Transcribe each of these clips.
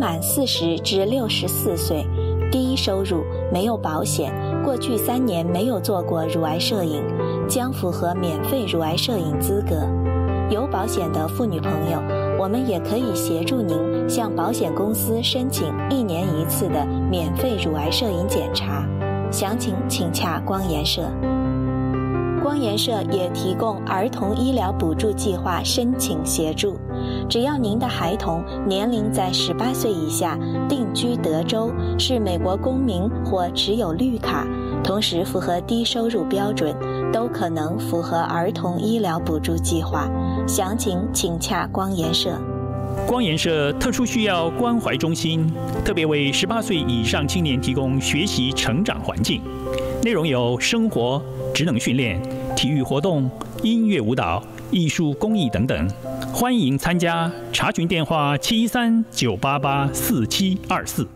满四十至六十四岁，低收入，没有保险，过去三年没有做过乳癌摄影，将符合免费乳癌摄影资格。有保险的妇女朋友，我们也可以协助您向保险公司申请一年一次的免费乳癌摄影检查。详情请洽光颜社。光颜社也提供儿童医疗补助计划申请协助，只要您的孩童年龄在十八岁以下，定居德州，是美国公民或持有绿卡，同时符合低收入标准，都可能符合儿童医疗补助计划。详情请洽光研社。光研社特殊需要关怀中心特别为十八岁以上青年提供学习成长环境，内容有生活、职能训练、体育活动、音乐舞蹈、艺术工艺等等。欢迎参加，查询电话七三九八八四七二四。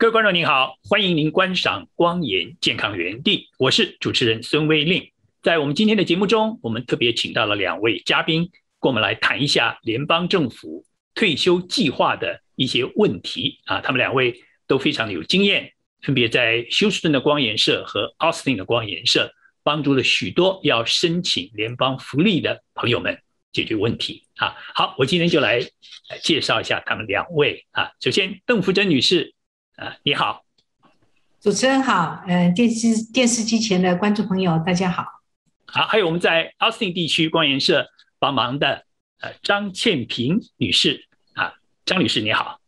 各位观众您好，欢迎您观赏《光眼健康园地》，我是主持人孙威令。在我们今天的节目中，我们特别请到了两位嘉宾，跟我们来谈一下联邦政府退休计划的一些问题啊。他们两位都非常的有经验，分别在休斯顿的光研社和奥斯汀的光研社，帮助了许多要申请联邦福利的朋友们解决问题啊。好，我今天就来介绍一下他们两位啊。首先，邓福珍女士。啊，你好，主持人好，呃，电视电视机前的观众朋友大家好，好，还有我们在奥斯汀地区光研社帮忙的呃张倩平女士啊，张女士你好，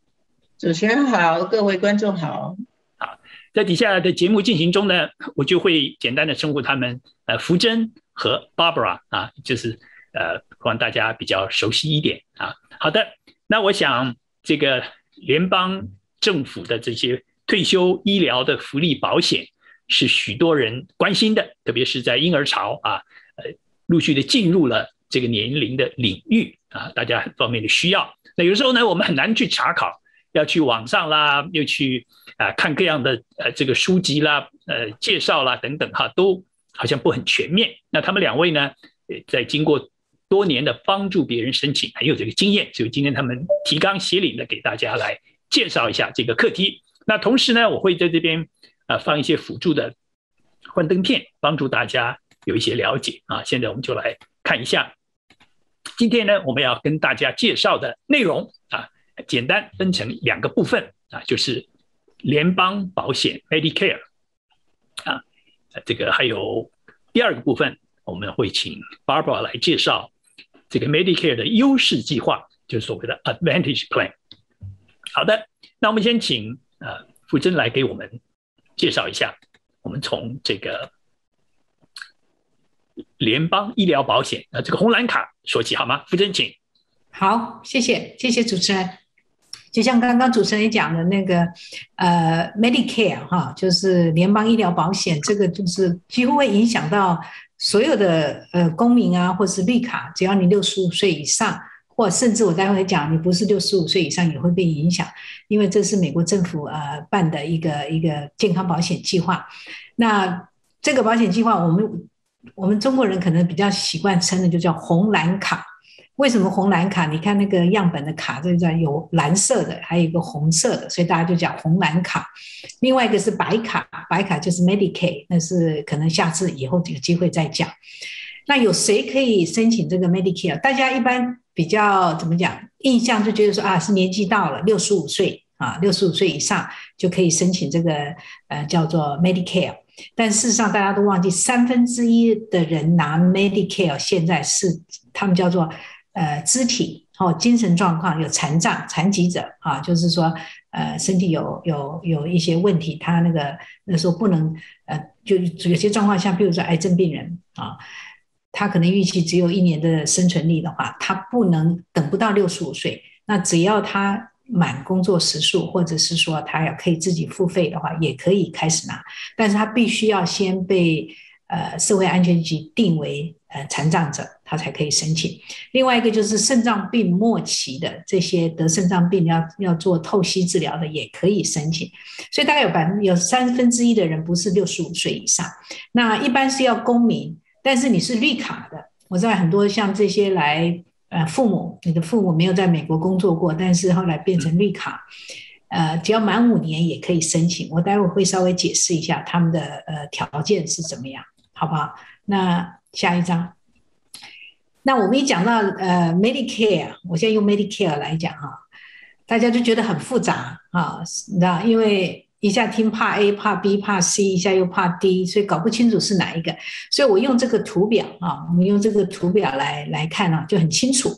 主持人好，各位观众好，好，在底下的节目进行中呢，我就会简单的称呼他们呃福珍和 Barbara 啊，就是呃让大家比较熟悉一点啊。好的，那我想这个联邦。政府的这些退休医疗的福利保险是许多人关心的，特别是在婴儿潮啊，呃，陆续的进入了这个年龄的领域啊，大家方面的需要。那有时候呢，我们很难去查考，要去网上啦，又去啊看各样的呃这个书籍啦，呃介绍啦等等哈，都好像不很全面。那他们两位呢，在经过多年的帮助别人申请，很有这个经验，所以今天他们提纲挈领的给大家来。介绍一下这个课题。那同时呢，我会在这边啊放一些辅助的幻灯片，帮助大家有一些了解啊。现在我们就来看一下，今天呢我们要跟大家介绍的内容啊，简单分成两个部分啊，就是联邦保险 Medicare 啊，这个还有第二个部分，我们会请 Barbara 来介绍这个 Medicare 的优势计划，就是所谓的 Advantage Plan。好的，那我们先请呃福珍来给我们介绍一下。我们从这个联邦医疗保险呃这个红蓝卡说起好吗？傅珍，请。好，谢谢，谢谢主持人。就像刚刚主持人讲的那个呃 Medicare 哈，就是联邦医疗保险，这个就是几乎会影响到所有的呃公民啊，或是绿卡，只要你六十五岁以上。或甚至我待会讲，你不是六十五岁以上也会被影响，因为这是美国政府呃办的一个一个健康保险计划。那这个保险计划，我们我们中国人可能比较习惯称的就叫红蓝卡。为什么红蓝卡？你看那个样本的卡，这叫有蓝色的，还有一个红色的，所以大家就讲红蓝卡。另外一个是白卡，白卡就是 Medicaid，那是可能下次以后有机会再讲。那有谁可以申请这个 Medicare？大家一般。比较怎么讲？印象就觉得说啊，是年纪到了六十五岁啊，六十五岁以上就可以申请这个呃叫做 Medicare。但事实上，大家都忘记三分之一的人拿 Medicare 现在是他们叫做呃肢体或精神状况有残障、残疾者啊，就是说呃身体有有有一些问题，他那个那时候不能呃就有些状况下，比如说癌症病人啊。他可能预期只有一年的生存力的话，他不能等不到六十五岁。那只要他满工作时数，或者是说他要可以自己付费的话，也可以开始拿。但是他必须要先被呃社会安全局定为呃残障者。他才可以申请。另外一个就是肾脏病末期的这些得肾脏病要要做透析治疗的也可以申请。所以大概有百分有三分之一的人不是六十五岁以上，那一般是要公民，但是你是绿卡的。我知道很多像这些来呃父母，你的父母没有在美国工作过，但是后来变成绿卡。呃，只要满五年也可以申请。我待会会稍微解释一下他们的呃条件是怎么样，好不好？那下一章。那我们一讲到呃 Medicare，我现在用 Medicare 来讲哈，大家就觉得很复杂啊，你知道，因为一下听怕 A 怕 B 怕 C，一下又怕 D，所以搞不清楚是哪一个。所以我用这个图表啊，我们用这个图表来来看啊，就很清楚。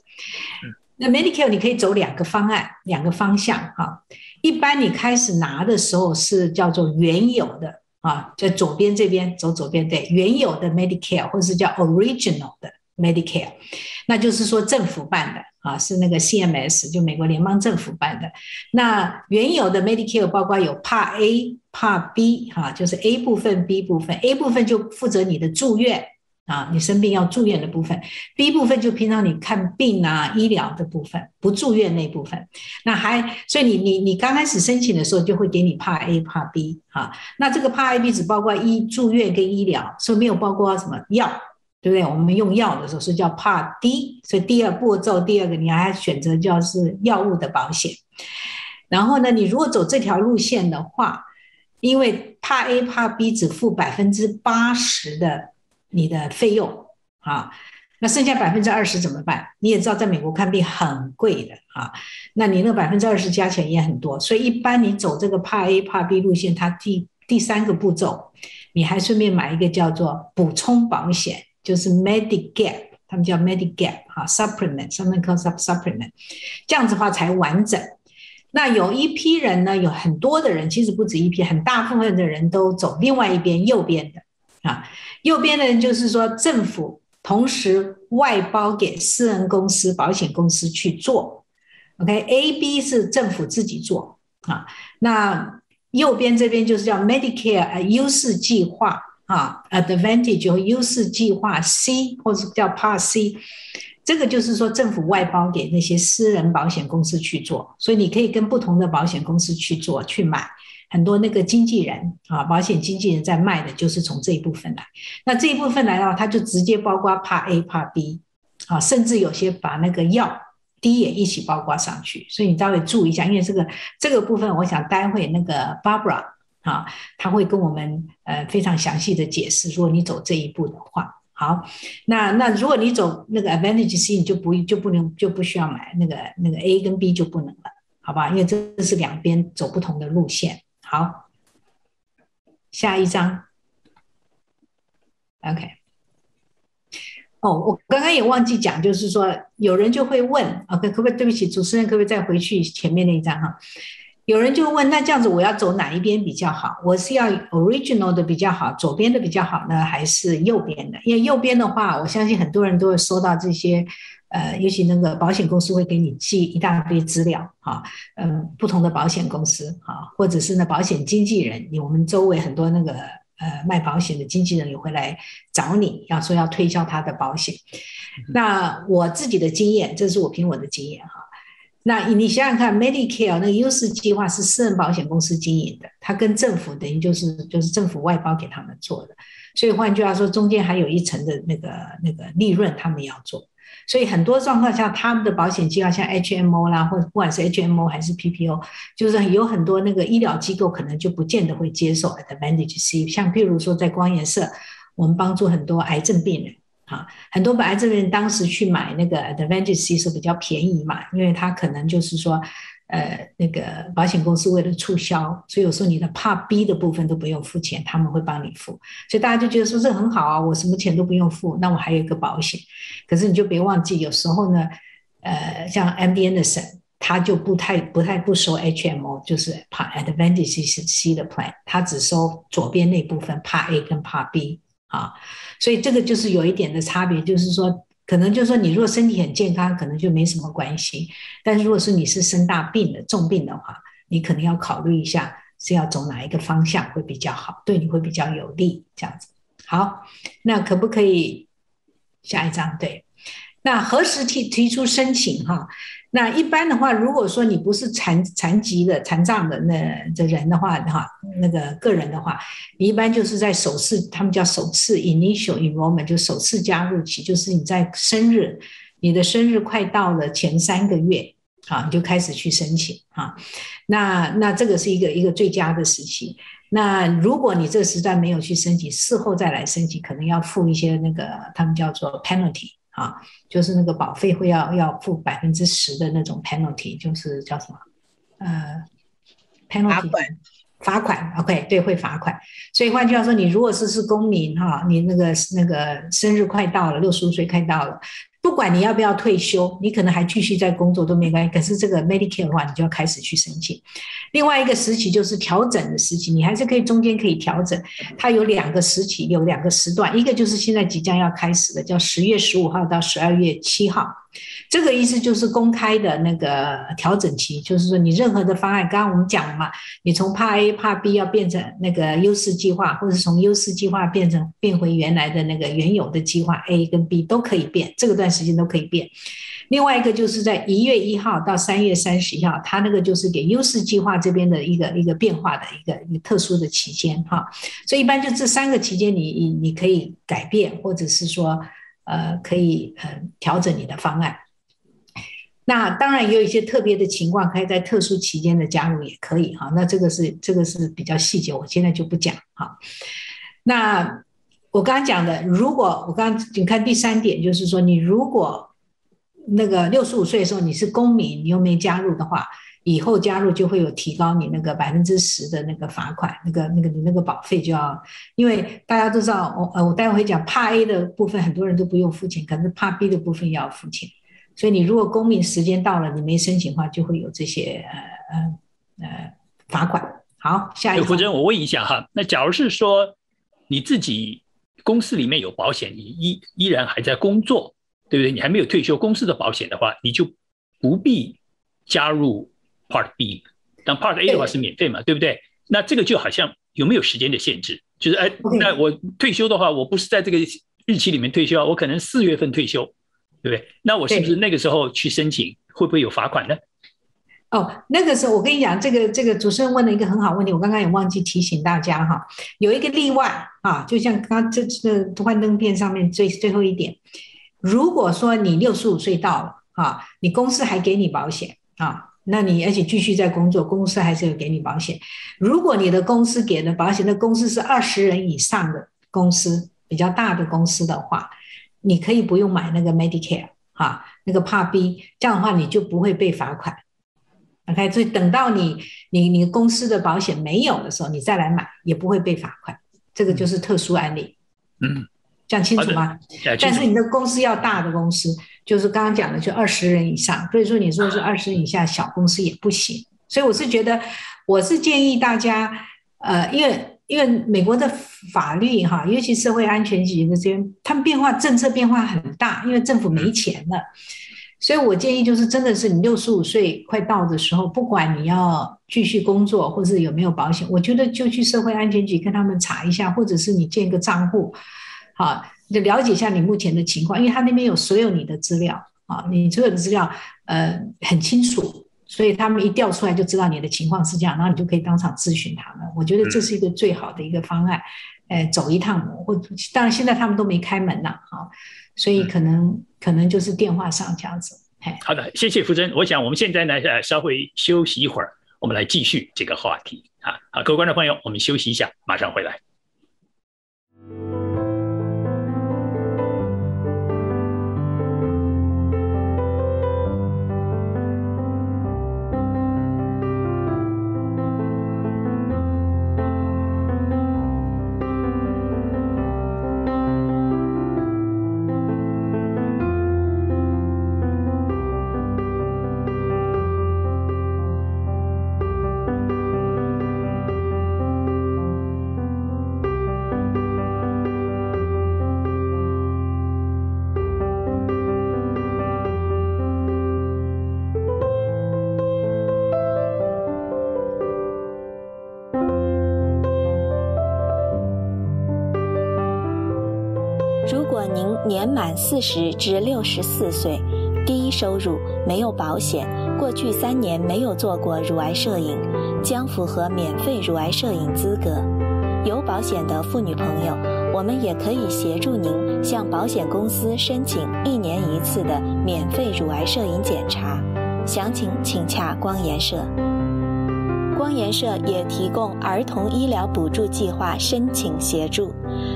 那 Medicare 你可以走两个方案，两个方向啊。一般你开始拿的时候是叫做原有的啊，在左边这边走左边对，原有的 Medicare 或者是叫 Original 的 Medicare，那就是说政府办的啊，是那个 CMS 就美国联邦政府办的。那原有的 Medicare 包括有 Part A、Part B 哈，就是 A 部分、B 部分，A 部分就负责你的住院。啊，你生病要住院的部分，B 部分就平常你看病啊、医疗的部分，不住院那部分，那还所以你你你刚开始申请的时候就会给你 Part A、Part B 啊，那这个 Part A、B 只包括医住院跟医疗，所以没有包括什么药，对不对？我们用药的时候是叫 Part D，所以第二步骤第二个你还选择叫是药物的保险，然后呢，你如果走这条路线的话，因为 Part A、Part B 只付百分之八十的。你的费用啊，那剩下百分之二十怎么办？你也知道，在美国看病很贵的啊，那你那百分之二十加起来也很多，所以一般你走这个怕 A 怕 B 路线，它第第三个步骤，你还顺便买一个叫做补充保险，就是 Medigap，他们叫 Medigap 哈，Supplement，something called supplement，这样子的话才完整。那有一批人呢，有很多的人，其实不止一批，很大部分的人都走另外一边右边的啊。右边的人就是说，政府同时外包给私人公司、保险公司去做。OK，A、B 是政府自己做啊。那右边这边就是叫 Medicare 优势计划啊，Advantage 和优势计划 C 或者叫 Part C，这个就是说政府外包给那些私人保险公司去做，所以你可以跟不同的保险公司去做去买。很多那个经纪人啊，保险经纪人在卖的就是从这一部分来。那这一部分来的话，他就直接包括 Part A、Part B，啊，甚至有些把那个药 D 也一起包括上去。所以你稍微注意一下，因为这个这个部分，我想待会那个 Barbara 啊，他会跟我们呃非常详细的解释。如果你走这一步的话，好，那那如果你走那个 Advantage C，你就不就不能就不需要买那个那个 A 跟 B 就不能了，好吧？因为这是两边走不同的路线。好，下一张。OK。哦，我刚刚也忘记讲，就是说有人就会问，OK，可不可以？对不起，主持人，可不可以再回去前面那一张哈？有人就问，那这样子我要走哪一边比较好？我是要 original 的比较好，左边的比较好呢，还是右边的？因为右边的话，我相信很多人都会收到这些。呃，尤其那个保险公司会给你寄一大堆资料，哈，嗯，不同的保险公司，哈，或者是那保险经纪人，你我们周围很多那个呃卖保险的经纪人也会来找你，要说要推销他的保险。那我自己的经验，这是我凭我的经验哈。那你想想看，Medicare 那个优势计划是私人保险公司经营的，它跟政府等于就是就是政府外包给他们做的，所以换句话说，中间还有一层的那个那个利润他们要做。所以很多状况下，他们的保险计划像 HMO 啦，或者不管是 HMO 还是 PPO，就是有很多那个医疗机构可能就不见得会接受 Advantage C。像譬如说在光颜色，我们帮助很多癌症病人，啊，很多癌症病人当时去买那个 Advantage C 是比较便宜嘛，因为他可能就是说。呃，那个保险公司为了促销，所以有时候你的怕 B 的部分都不用付钱，他们会帮你付，所以大家就觉得说这很好啊，我什么钱都不用付，那我还有一个保险。可是你就别忘记，有时候呢，呃，像 MD Anderson，他就不太不太不收 HMO，就是怕 Advantage C 的 plan，他只收左边那部分怕 A 跟怕 B 啊，所以这个就是有一点的差别，就是说。可能就是说，你如果身体很健康，可能就没什么关系。但是如果是你是生大病的重病的话，你可能要考虑一下是要走哪一个方向会比较好，对你会比较有利。这样子，好，那可不可以下一张？对，那何时提提出申请哈？那一般的话，如果说你不是残残疾的、残障的那的人的话，哈，那个个人的话，你一般就是在首次，他们叫首次 initial enrollment，就首次加入期，就是你在生日，你的生日快到了前三个月，啊，你就开始去申请啊。那那这个是一个一个最佳的时期。那如果你这时段没有去申请，事后再来申请，可能要付一些那个他们叫做 penalty 啊，就是那个保费会要要付百分之十的那种 penalty，就是叫什么呃 penalty 罚款罚款 OK 对会罚款。所以换句话说，你如果是是公民哈，你那个那个生日快到了，六十五岁快到了。不管你要不要退休，你可能还继续在工作都没关系。可是这个 Medicare 的话，你就要开始去申请。另外一个时期就是调整的时期，你还是可以中间可以调整。它有两个时期，有两个时段，一个就是现在即将要开始的，叫十月十五号到十二月七号。这个意思就是公开的那个调整期，就是说你任何的方案，刚刚我们讲了嘛，你从怕 A 怕 B 要变成那个优势计划，或者从优势计划变成变回原来的那个原有的计划 A 跟 B 都可以变，这个段时间都可以变。另外一个就是在一月一号到三月三十一号，它那个就是给优势计划这边的一个一个变化的一个一个特殊的期间哈，所以一般就这三个期间，你你你可以改变，或者是说。呃，可以呃调整你的方案。那当然也有一些特别的情况，可以在特殊期间的加入也可以哈。那这个是这个是比较细节，我现在就不讲哈。那我刚刚讲的，如果我刚你看第三点，就是说你如果那个六十五岁的时候你是公民，你又没加入的话。以后加入就会有提高你那个百分之十的那个罚款，那个那个你那个保费就要，因为大家都知道，我呃我待会会讲怕 A 的部分很多人都不用付钱，可是怕 B 的部分要付钱，所以你如果公民时间到了你没申请的话，就会有这些呃呃呃罚款。好，下一个。胡真，我问一下哈，那假如是说你自己公司里面有保险，你依依然还在工作，对不对？你还没有退休，公司的保险的话，你就不必加入。Part B，但 Part A 的话是免费嘛，对不对？那这个就好像有没有时间的限制？就是哎，那我退休的话，我不是在这个日期里面退休啊，我可能四月份退休，对不对？那我是不是那个时候去申请，会不会有罚款呢？哦，那个时候我跟你讲，这个这个主持人问了一个很好问题，我刚刚也忘记提醒大家哈，有一个例外啊，就像刚刚这这幻灯片上面最最后一点，如果说你六十五岁到了啊，你公司还给你保险啊。那你而且继续在工作，公司还是有给你保险。如果你的公司给的保险，那公司是二十人以上的公司，比较大的公司的话，你可以不用买那个 Medicare 哈，那个怕 B，这样的话你就不会被罚款。OK，所以等到你你你公司的保险没有的时候，你再来买也不会被罚款。这个就是特殊案例。嗯。讲清楚吗？但是你的公司要大的公司，就是刚刚讲的，就二十人以上。所以说你说是二十人以下小公司也不行。所以我是觉得，我是建议大家，呃，因为因为美国的法律哈，尤其社会安全局的这边，他们变化政策变化很大，因为政府没钱了。所以我建议就是，真的是你六十五岁快到的时候，不管你要继续工作或是有没有保险，我觉得就去社会安全局跟他们查一下，或者是你建个账户。好，就了解一下你目前的情况，因为他那边有所有你的资料啊，你所有的资料呃很清楚，所以他们一调出来就知道你的情况是这样，然后你就可以当场咨询他们。我觉得这是一个最好的一个方案，呃，走一趟或当然现在他们都没开门呐，哈，所以可能可能就是电话上这样子。好的，谢谢福珍。我想我们现在呢呃稍微休息一会儿，我们来继续这个话题啊。好，各位观众朋友，我们休息一下，马上回来。年满四十至六十四岁，低收入，没有保险，过去三年没有做过乳癌摄影，将符合免费乳癌摄影资格。有保险的妇女朋友，我们也可以协助您向保险公司申请一年一次的免费乳癌摄影检查。详情请洽光颜社。光颜社也提供儿童医疗补助计划申请协助，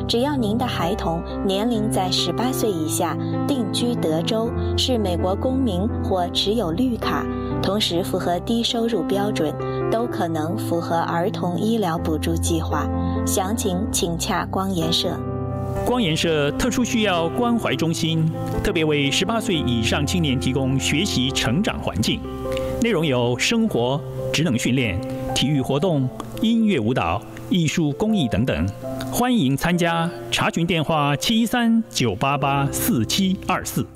只要您的孩童年龄在十八岁以下，定居德州，是美国公民或持有绿卡，同时符合低收入标准，都可能符合儿童医疗补助计划。详情请洽光颜社。光颜社特殊需要关怀中心特别为十八岁以上青年提供学习成长环境，内容有生活、职能训练、体育活动、音乐舞蹈、艺术工艺等等。欢迎参加，查询电话七三九八八四七二四。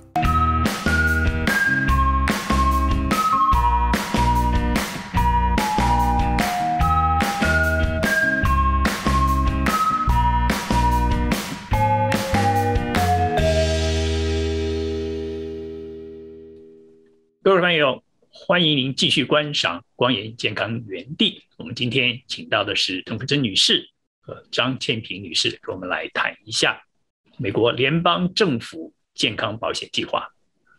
各位朋友，欢迎您继续观赏《光颜健康园地》。我们今天请到的是滕福珍女士张倩平女士，跟我们来谈一下美国联邦政府健康保险计划。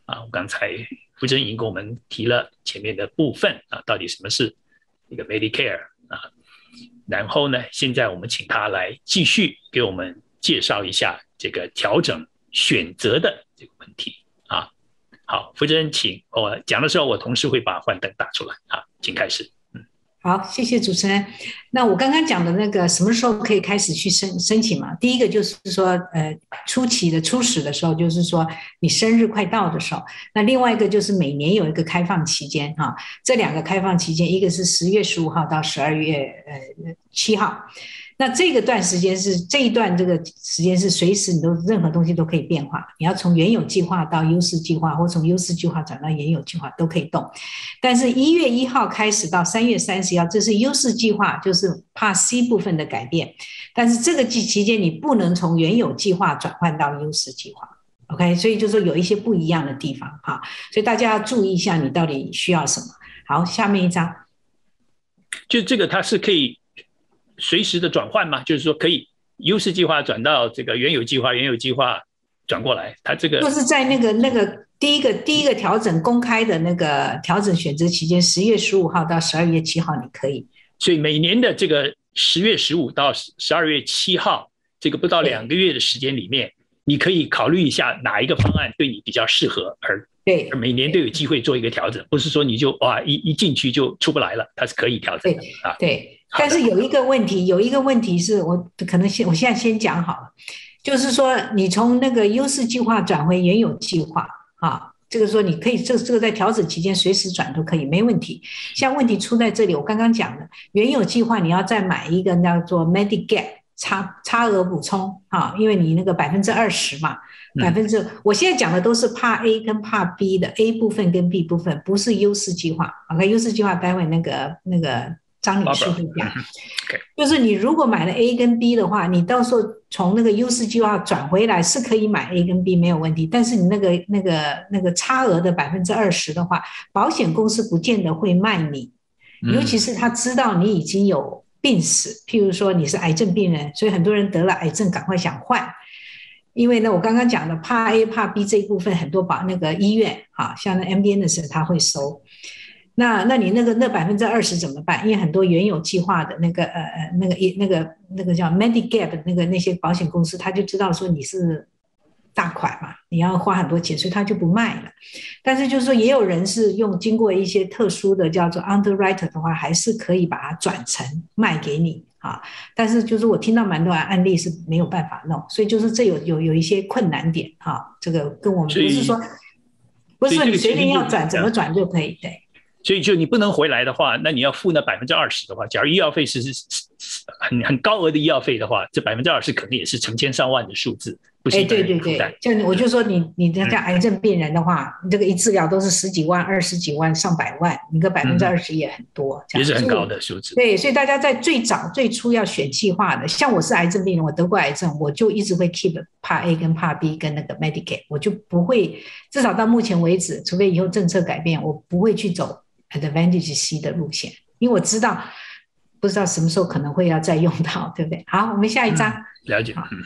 啊，我刚才福珍已经跟我们提了前面的部分啊，到底什么是一个 Medicare 啊？然后呢，现在我们请她来继续给我们介绍一下这个调整选择的这个问题啊。好，福珍，请我讲的时候，我同事会把幻灯打出来。啊，请开始。好，谢谢主持人。那我刚刚讲的那个什么时候可以开始去申申请嘛？第一个就是说，呃，初期的初始的时候，就是说你生日快到的时候。那另外一个就是每年有一个开放期间哈，这两个开放期间，一个是十月十五号到十二月呃七号。那这个段时间是这一段这个时间是随时你都任何东西都可以变化，你要从原有计划到优势计划，或从优势计划转到原有计划都可以动。但是，一月一号开始到三月三十号，这是优势计划，就是怕 C 部分的改变。但是这个期期间你不能从原有计划转换到优势计划，OK？所以就说有一些不一样的地方哈，所以大家要注意一下你到底需要什么。好，下面一张，就这个它是可以。随时的转换嘛，就是说可以优势计划转到这个原有计划，原有计划转过来，它这个就是在那个那个第一个第一个调整公开的那个调整选择期间，十月十五号到十二月七号，你可以。所以每年的这个十月十五到十二月七号，这个不到两个月的时间里面，你可以考虑一下哪一个方案对你比较适合，而对，而每年都有机会做一个调整，不是说你就哇一一进去就出不来了，它是可以调整的啊，对。但是有一个问题，有一个问题是我可能先，我现在先讲好了，就是说你从那个优势计划转回原有计划啊，这个说你可以，这这个在调整期间随时转都可以，没问题。像问题出在这里，我刚刚讲的原有计划你要再买一个叫做 Medigap 差差额补充啊，因为你那个百分之二十嘛，百分之，我现在讲的都是怕 A 跟怕 B 的 A 部分跟 B 部分，不是优势计划。OK，优势计划待会那个那个。张女士会讲，就是你如果买了 A 跟 B 的话，你到时候从那个优势计划转回来是可以买 A 跟 B 没有问题，但是你那个那个那个差额的百分之二十的话，保险公司不见得会卖你，尤其是他知道你已经有病史，譬如说你是癌症病人，所以很多人得了癌症赶快想换，因为呢我刚刚讲的怕 A 怕 B 这一部分很多保那个医院啊，像那 MD Anderson 他会收。那那你那个那百分之二十怎么办？因为很多原有计划的那个呃呃那个一那个那个叫 Medigap 那个那些保险公司，他就知道说你是大款嘛，你要花很多钱，所以他就不卖了。但是就是说，也有人是用经过一些特殊的叫做 Underwriter 的话，还是可以把它转成卖给你啊。但是就是我听到蛮多案例是没有办法弄，所以就是这有有有一些困难点哈。这个跟我们不是说不是说你随便要转怎么转就可以对。所以，就你不能回来的话，那你要付那百分之二十的话，假如医药费是很很高额的医药费的话，这百分之二十可能也是成千上万的数字，哎，对对对就我就说你你这像癌症病人的话，你这个一治疗都是十几万、二十几万、上百万，你个百分之二十也很多，嗯也是很高的数字。对，所以大家在最早最初要选计划的，像我是癌症病人，我得过癌症，我就一直会 keep 怕 A 跟怕 B 跟那个 Medicare，我就不会，至少到目前为止，除非以后政策改变，我不会去走 Advantage C 的路线，因为我知道不知道什么时候可能会要再用到，对不对？好，我们下一章。了解，好。嗯，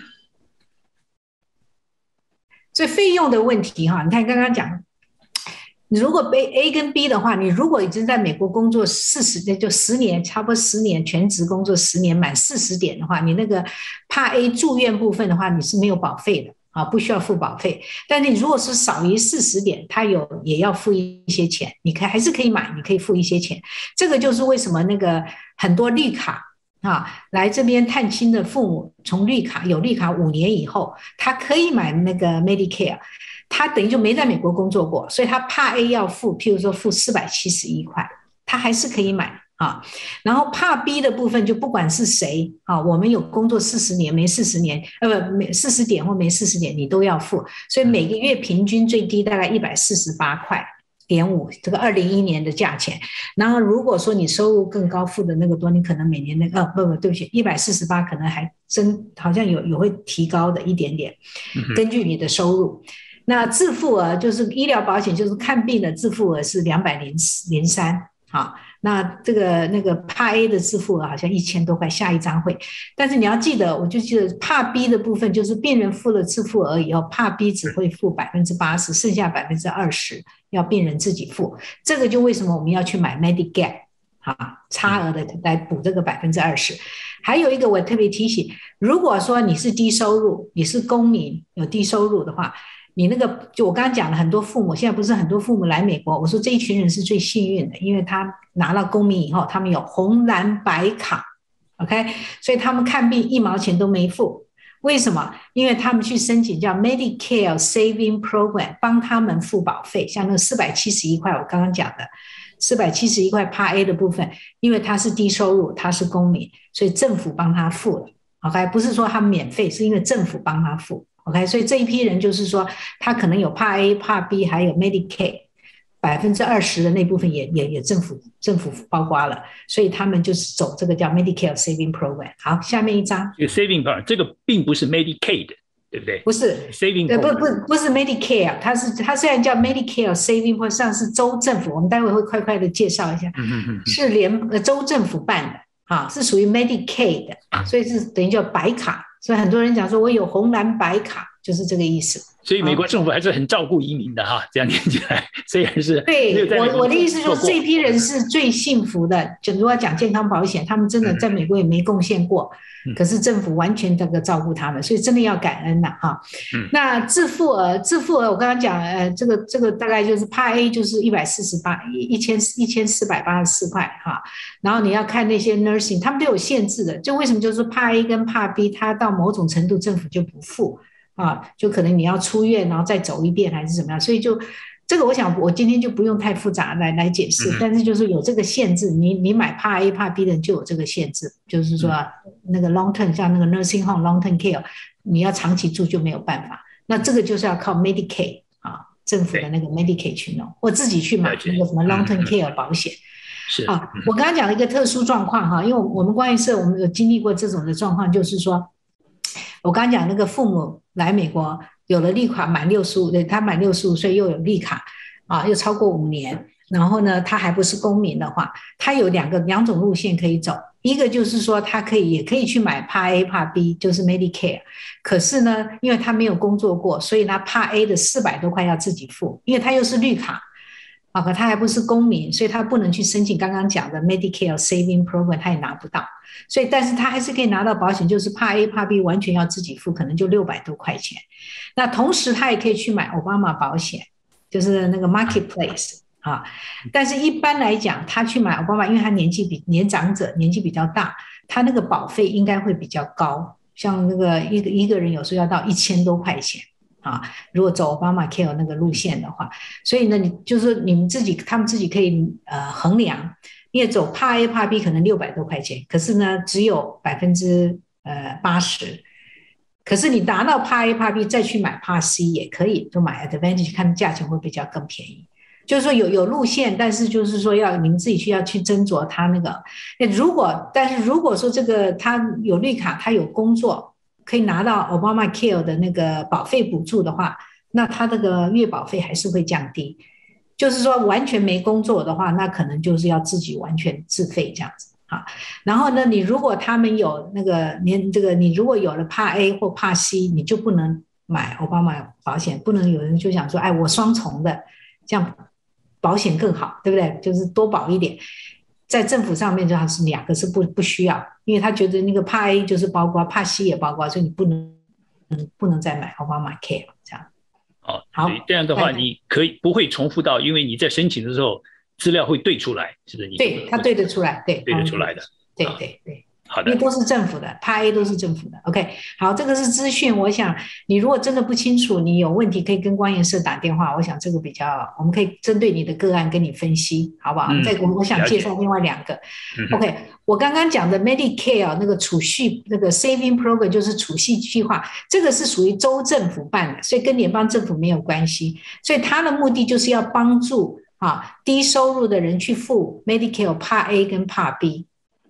所以费用的问题哈，你看刚刚讲，你如果被 A 跟 B 的话，你如果已经在美国工作四十，那就十年，差不多十年全职工作十年，满四十点的话，你那个怕 A 住院部分的话，你是没有保费的啊，不需要付保费。但你如果是少于四十点，他有也要付一些钱，你可以还是可以买，你可以付一些钱。这个就是为什么那个很多绿卡。啊，来这边探亲的父母，从绿卡有绿卡五年以后，他可以买那个 Medicare，他等于就没在美国工作过，所以他怕 A 要付，譬如说付四百七十一块，他还是可以买啊。然后怕 B 的部分，就不管是谁啊，我们有工作四十年没四十年，呃不没四十点或没四十点，你都要付，所以每个月平均最低大概一百四十八块。点五，这个二零一年的价钱。然后如果说你收入更高，付的那个多，你可能每年那个呃不不，对不起，一百四十八可能还真好像有有会提高的一点点，根据你的收入。那自付额就是医疗保险，就是看病的自付额是两百零零三啊。那这个那个怕 A 的自付额好像一千多块，下一张会。但是你要记得，我就记得怕 B 的部分，就是病人付了自付额以后，怕 B 只会付百分之八十，剩下百分之二十要病人自己付。这个就为什么我们要去买 Medigap 啊，差额的来补这个百分之二十。还有一个我特别提醒，如果说你是低收入，你是公民有低收入的话。你那个，就我刚刚讲了，很多父母现在不是很多父母来美国，我说这一群人是最幸运的，因为他拿了公民以后，他们有红蓝白卡，OK，所以他们看病一毛钱都没付。为什么？因为他们去申请叫 Medicare Saving Program，帮他们付保费，像那四百七十一块，我刚刚讲的四百七十一块 Part A 的部分，因为他是低收入，他是公民，所以政府帮他付了，OK，不是说他免费，是因为政府帮他付。OK，所以这一批人就是说，他可能有怕 A、怕 B，还有 Medicaid，百分之二十的那部分也也也政府政府包括了，所以他们就是走这个叫 Medicare Saving Program。好，下面一张，这个 saving Program 这个并不是 Medicaid，对不对？不是，saving 呃，不不不是 Medicare，它是它虽然叫 Medicare Saving，或上是州政府，我们待会会快快的介绍一下，嗯嗯嗯嗯，是联呃州政府办的啊，是属于 Medicaid 的，所以是等于叫白卡，所以很多人讲说我有红蓝白卡，就是这个意思。所以美国政府还是很照顾移民的哈，这样听起来，虽然是对我我的意思就是做过这批人是最幸福的。就如果要讲健康保险，他们真的在美国也没贡献过，嗯可是政府完全这个照顾他们，所以真的要感恩呐哈。嗯那自付额，自付额我刚刚讲，呃，这个这个大概就是怕 A 就是一百四十八一一千一千四百八十四块哈，然后你要看那些 nursing，他们都有限制的，就为什么就是怕 A 跟怕 B，它到某种程度政府就不付。啊，就可能你要出院，然后再走一遍，还是怎么样？所以就这个，我想我今天就不用太复杂来来解释，嗯但是就是有这个限制，你你买怕 A 怕 B 的人就有这个限制，就是说那个 long term 像那个 nursing home long term care，你要长期住就没有办法，那这个就是要靠 Medicaid 啊，政府的那个 Medicaid 去弄，或自己去买那个什么 long term care 保险。是。啊，我刚刚讲了一个特殊状况哈，因为我们关于社我们有经历过这种的状况，就是说，我刚刚讲那个父母来美国有了绿卡，满六十五，岁他满六十五岁又有绿卡啊，又超过五年，然后呢，他还不是公民的话，他有两个两种路线可以走，一个就是说他可以也可以去买 paap B，就是 Medicare，可是呢，因为他没有工作过，所以他怕 A 的四百多块要自己付，因为他又是绿卡。啊，可他还不是公民，所以他不能去申请刚刚讲的 Medicare Saving Program，他也拿不到。所以，但是他还是可以拿到保险，就是怕 A 怕 B 完全要自己付，可能就六百多块钱。那同时他也可以去买奥巴马保险，就是那个 Marketplace 啊。但是一般来讲，他去买奥巴马，因为他年纪比年长者年纪比较大，他那个保费应该会比较高，像那个一个一个人有时候要到一千多块钱。啊，如果走 Obama Care 那个路线的话，所以呢，你就是你们自己，他们自己可以呃衡量，因为走帕 A 帕 B 可能六百多块钱，可是呢只有百分之呃八十。可是你达到帕 A 帕 B 再去买帕 C 也可以，就买 Advantage，看价钱会比较更便宜。就是说有有路线，但是就是说要你们自己去要去斟酌他那个。那如果但是如果说这个他有绿卡，他有工作，可以拿到 Obama Care 的那个保费补助的话，那他这个月保费还是会降低。就是说完全没工作的话，那可能就是要自己完全自费这样子。啊，然后呢，你如果他们有那个年这个，你如果有了怕 A 或怕 C，你就不能买奥巴马保险，不能有人就想说，哎，我双重的，这样保险更好，对不对？就是多保一点，在政府上面就是两个是不不需要，因为他觉得那个怕 A 就是包括，怕 C 也包括，所以你不能嗯不能再买奥巴马 Care 这样。哦，好，这样的话你可以不会重复到，因为你在申请的时候。资料会对出来，是不是？对，它对得出来，对，对得出来的。对对对，好的，因为都是政府的，派 A 都是政府的。OK，好，这个是资讯。我想你如果真的不清楚，你有问题可以跟光研社打电话。我想这个比较，我们可以针对你的个案跟你分析，好不好？再我我想介绍另外两个。OK，我刚刚讲的 Medicare 那个储蓄那个 Saving Program 就是储蓄计划，这个是属于州政府办的，所以跟联邦政府没有关系。所以它的目的就是要帮助。啊，低收入的人去付 Medicare Part A 跟 Part B，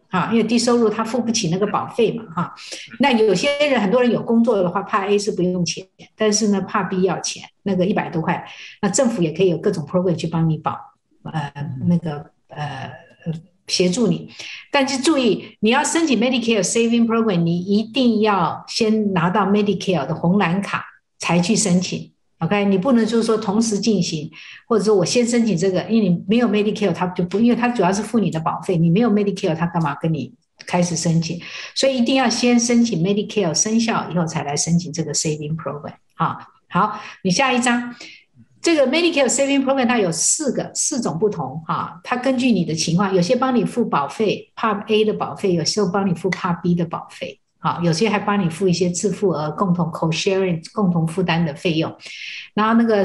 啊，因为低收入他付不起那个保费嘛，哈。那有些人很多人有工作的话怕 A 是不用钱，但是呢怕 B 要钱，那个一百多块。那政府也可以有各种 program 去帮你保，呃，那个呃协助你。但是注意，你要申请 Medicare Saving Program，你一定要先拿到 Medicare 的红蓝卡才去申请。OK，你不能就是说同时进行，或者说我先申请这个，因为你没有 Medicare，他就不，因为他主要是付你的保费，你没有 Medicare，他干嘛跟你开始申请？所以一定要先申请 Medicare 生效以后才来申请这个 Saving Program。好，好，你下一张，这个 Medicare Saving Program 它有四个四种不同哈，它根据你的情况，有些帮你付保费，Part A 的保费，有时候帮你付 Part B 的保费。好，有些还帮你付一些自付额，共同 co-sharing 共同负担的费用，然后那个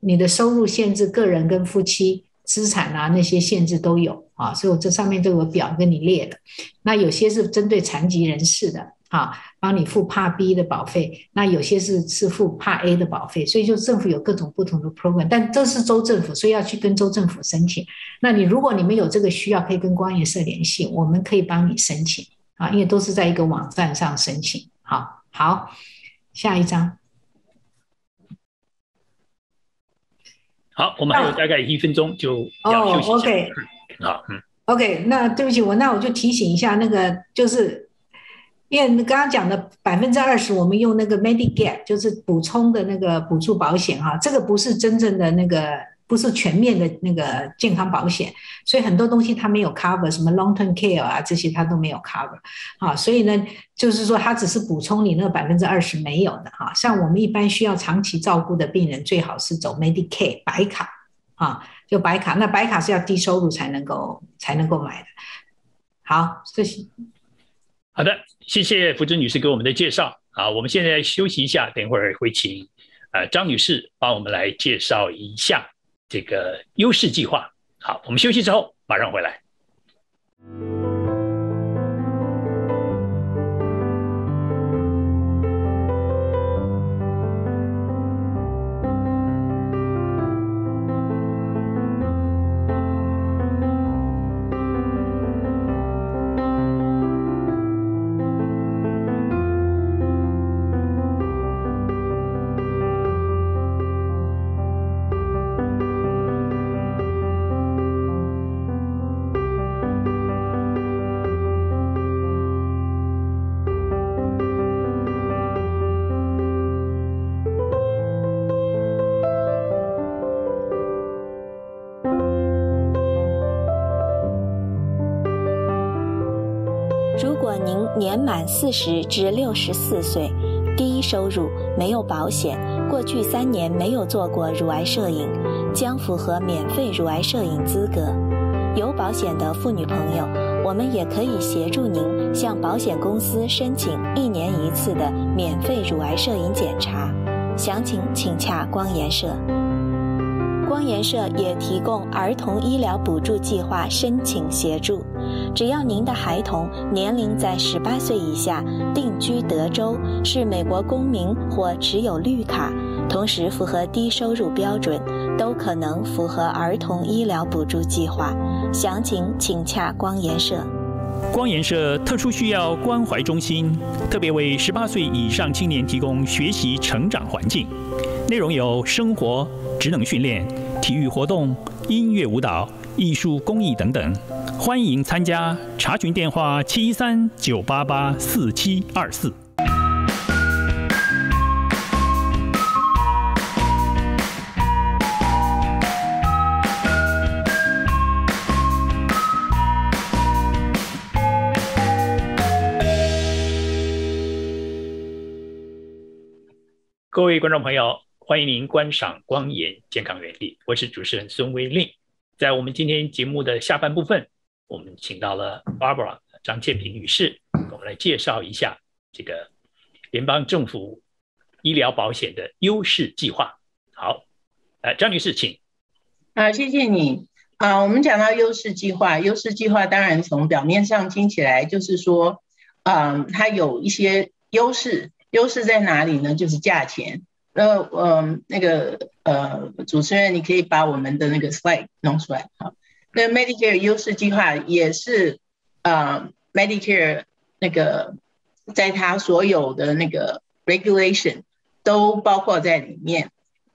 你的收入限制，个人跟夫妻资产啊那些限制都有啊，所以我这上面都有表跟你列的。那有些是针对残疾人士的，啊，帮你付 pa B 的保费，那有些是是付 pa A 的保费，所以就政府有各种不同的 program，但这是州政府，所以要去跟州政府申请。那你如果你们有这个需要，可以跟光研社联系，我们可以帮你申请。啊，因为都是在一个网站上申请。好，好，下一张。好，我们还有大概一分钟就要休息一下。OK，好，嗯，OK，那对不起，我那我就提醒一下，那个就是因为刚刚讲的百分之二十，我们用那个 Medigap 就是补充的那个补助保险哈，这个不是真正的那个。不是全面的那个健康保险，所以很多东西它没有 cover，什么 long term care 啊这些它都没有 cover，啊，所以呢，就是说它只是补充你那百分之二十没有的哈。像我们一般需要长期照顾的病人，最好是走 Medicare 白卡，啊，就白卡，那白卡是要低收入才能够才能够买的。好，谢谢。好的，谢谢福珍女士给我们的介绍。好，我们现在休息一下，等会儿会请呃张女士帮我们来介绍一下。这个优势计划，好，我们休息之后马上回来。四十至六十四岁，低收入，没有保险，过去三年没有做过乳癌摄影，将符合免费乳癌摄影资格。有保险的妇女朋友，我们也可以协助您向保险公司申请一年一次的免费乳癌摄影检查。详情请洽光颜社。光研社也提供儿童医疗补助计划申请协助。只要您的孩童年龄在十八岁以下，定居德州，是美国公民或持有绿卡，同时符合低收入标准，都可能符合儿童医疗补助计划。详情请洽光研社。光研社特殊需要关怀中心特别为十八岁以上青年提供学习成长环境，内容有生活。职能训练、体育活动、音乐舞蹈、艺术工艺等等，欢迎参加。查询电话：七三九八八四七二四。各位观众朋友。欢迎您观赏《光研健康原理》，我是主持人孙威令。在我们今天节目的下半部分，我们请到了 Barbara 张建平女士，我们来介绍一下这个联邦政府医疗保险的优势计划。好，呃，张女士，请。啊，谢谢你。啊，我们讲到优势计划，优势计划当然从表面上听起来就是说，嗯，它有一些优势，优势在哪里呢？就是价钱。那嗯，那个呃，主持人，你可以把我们的那个 slide 弄出来好。那 Medicare 优势计划也是呃 Medicare 那个在它所有的那个 regulation 都包括在里面。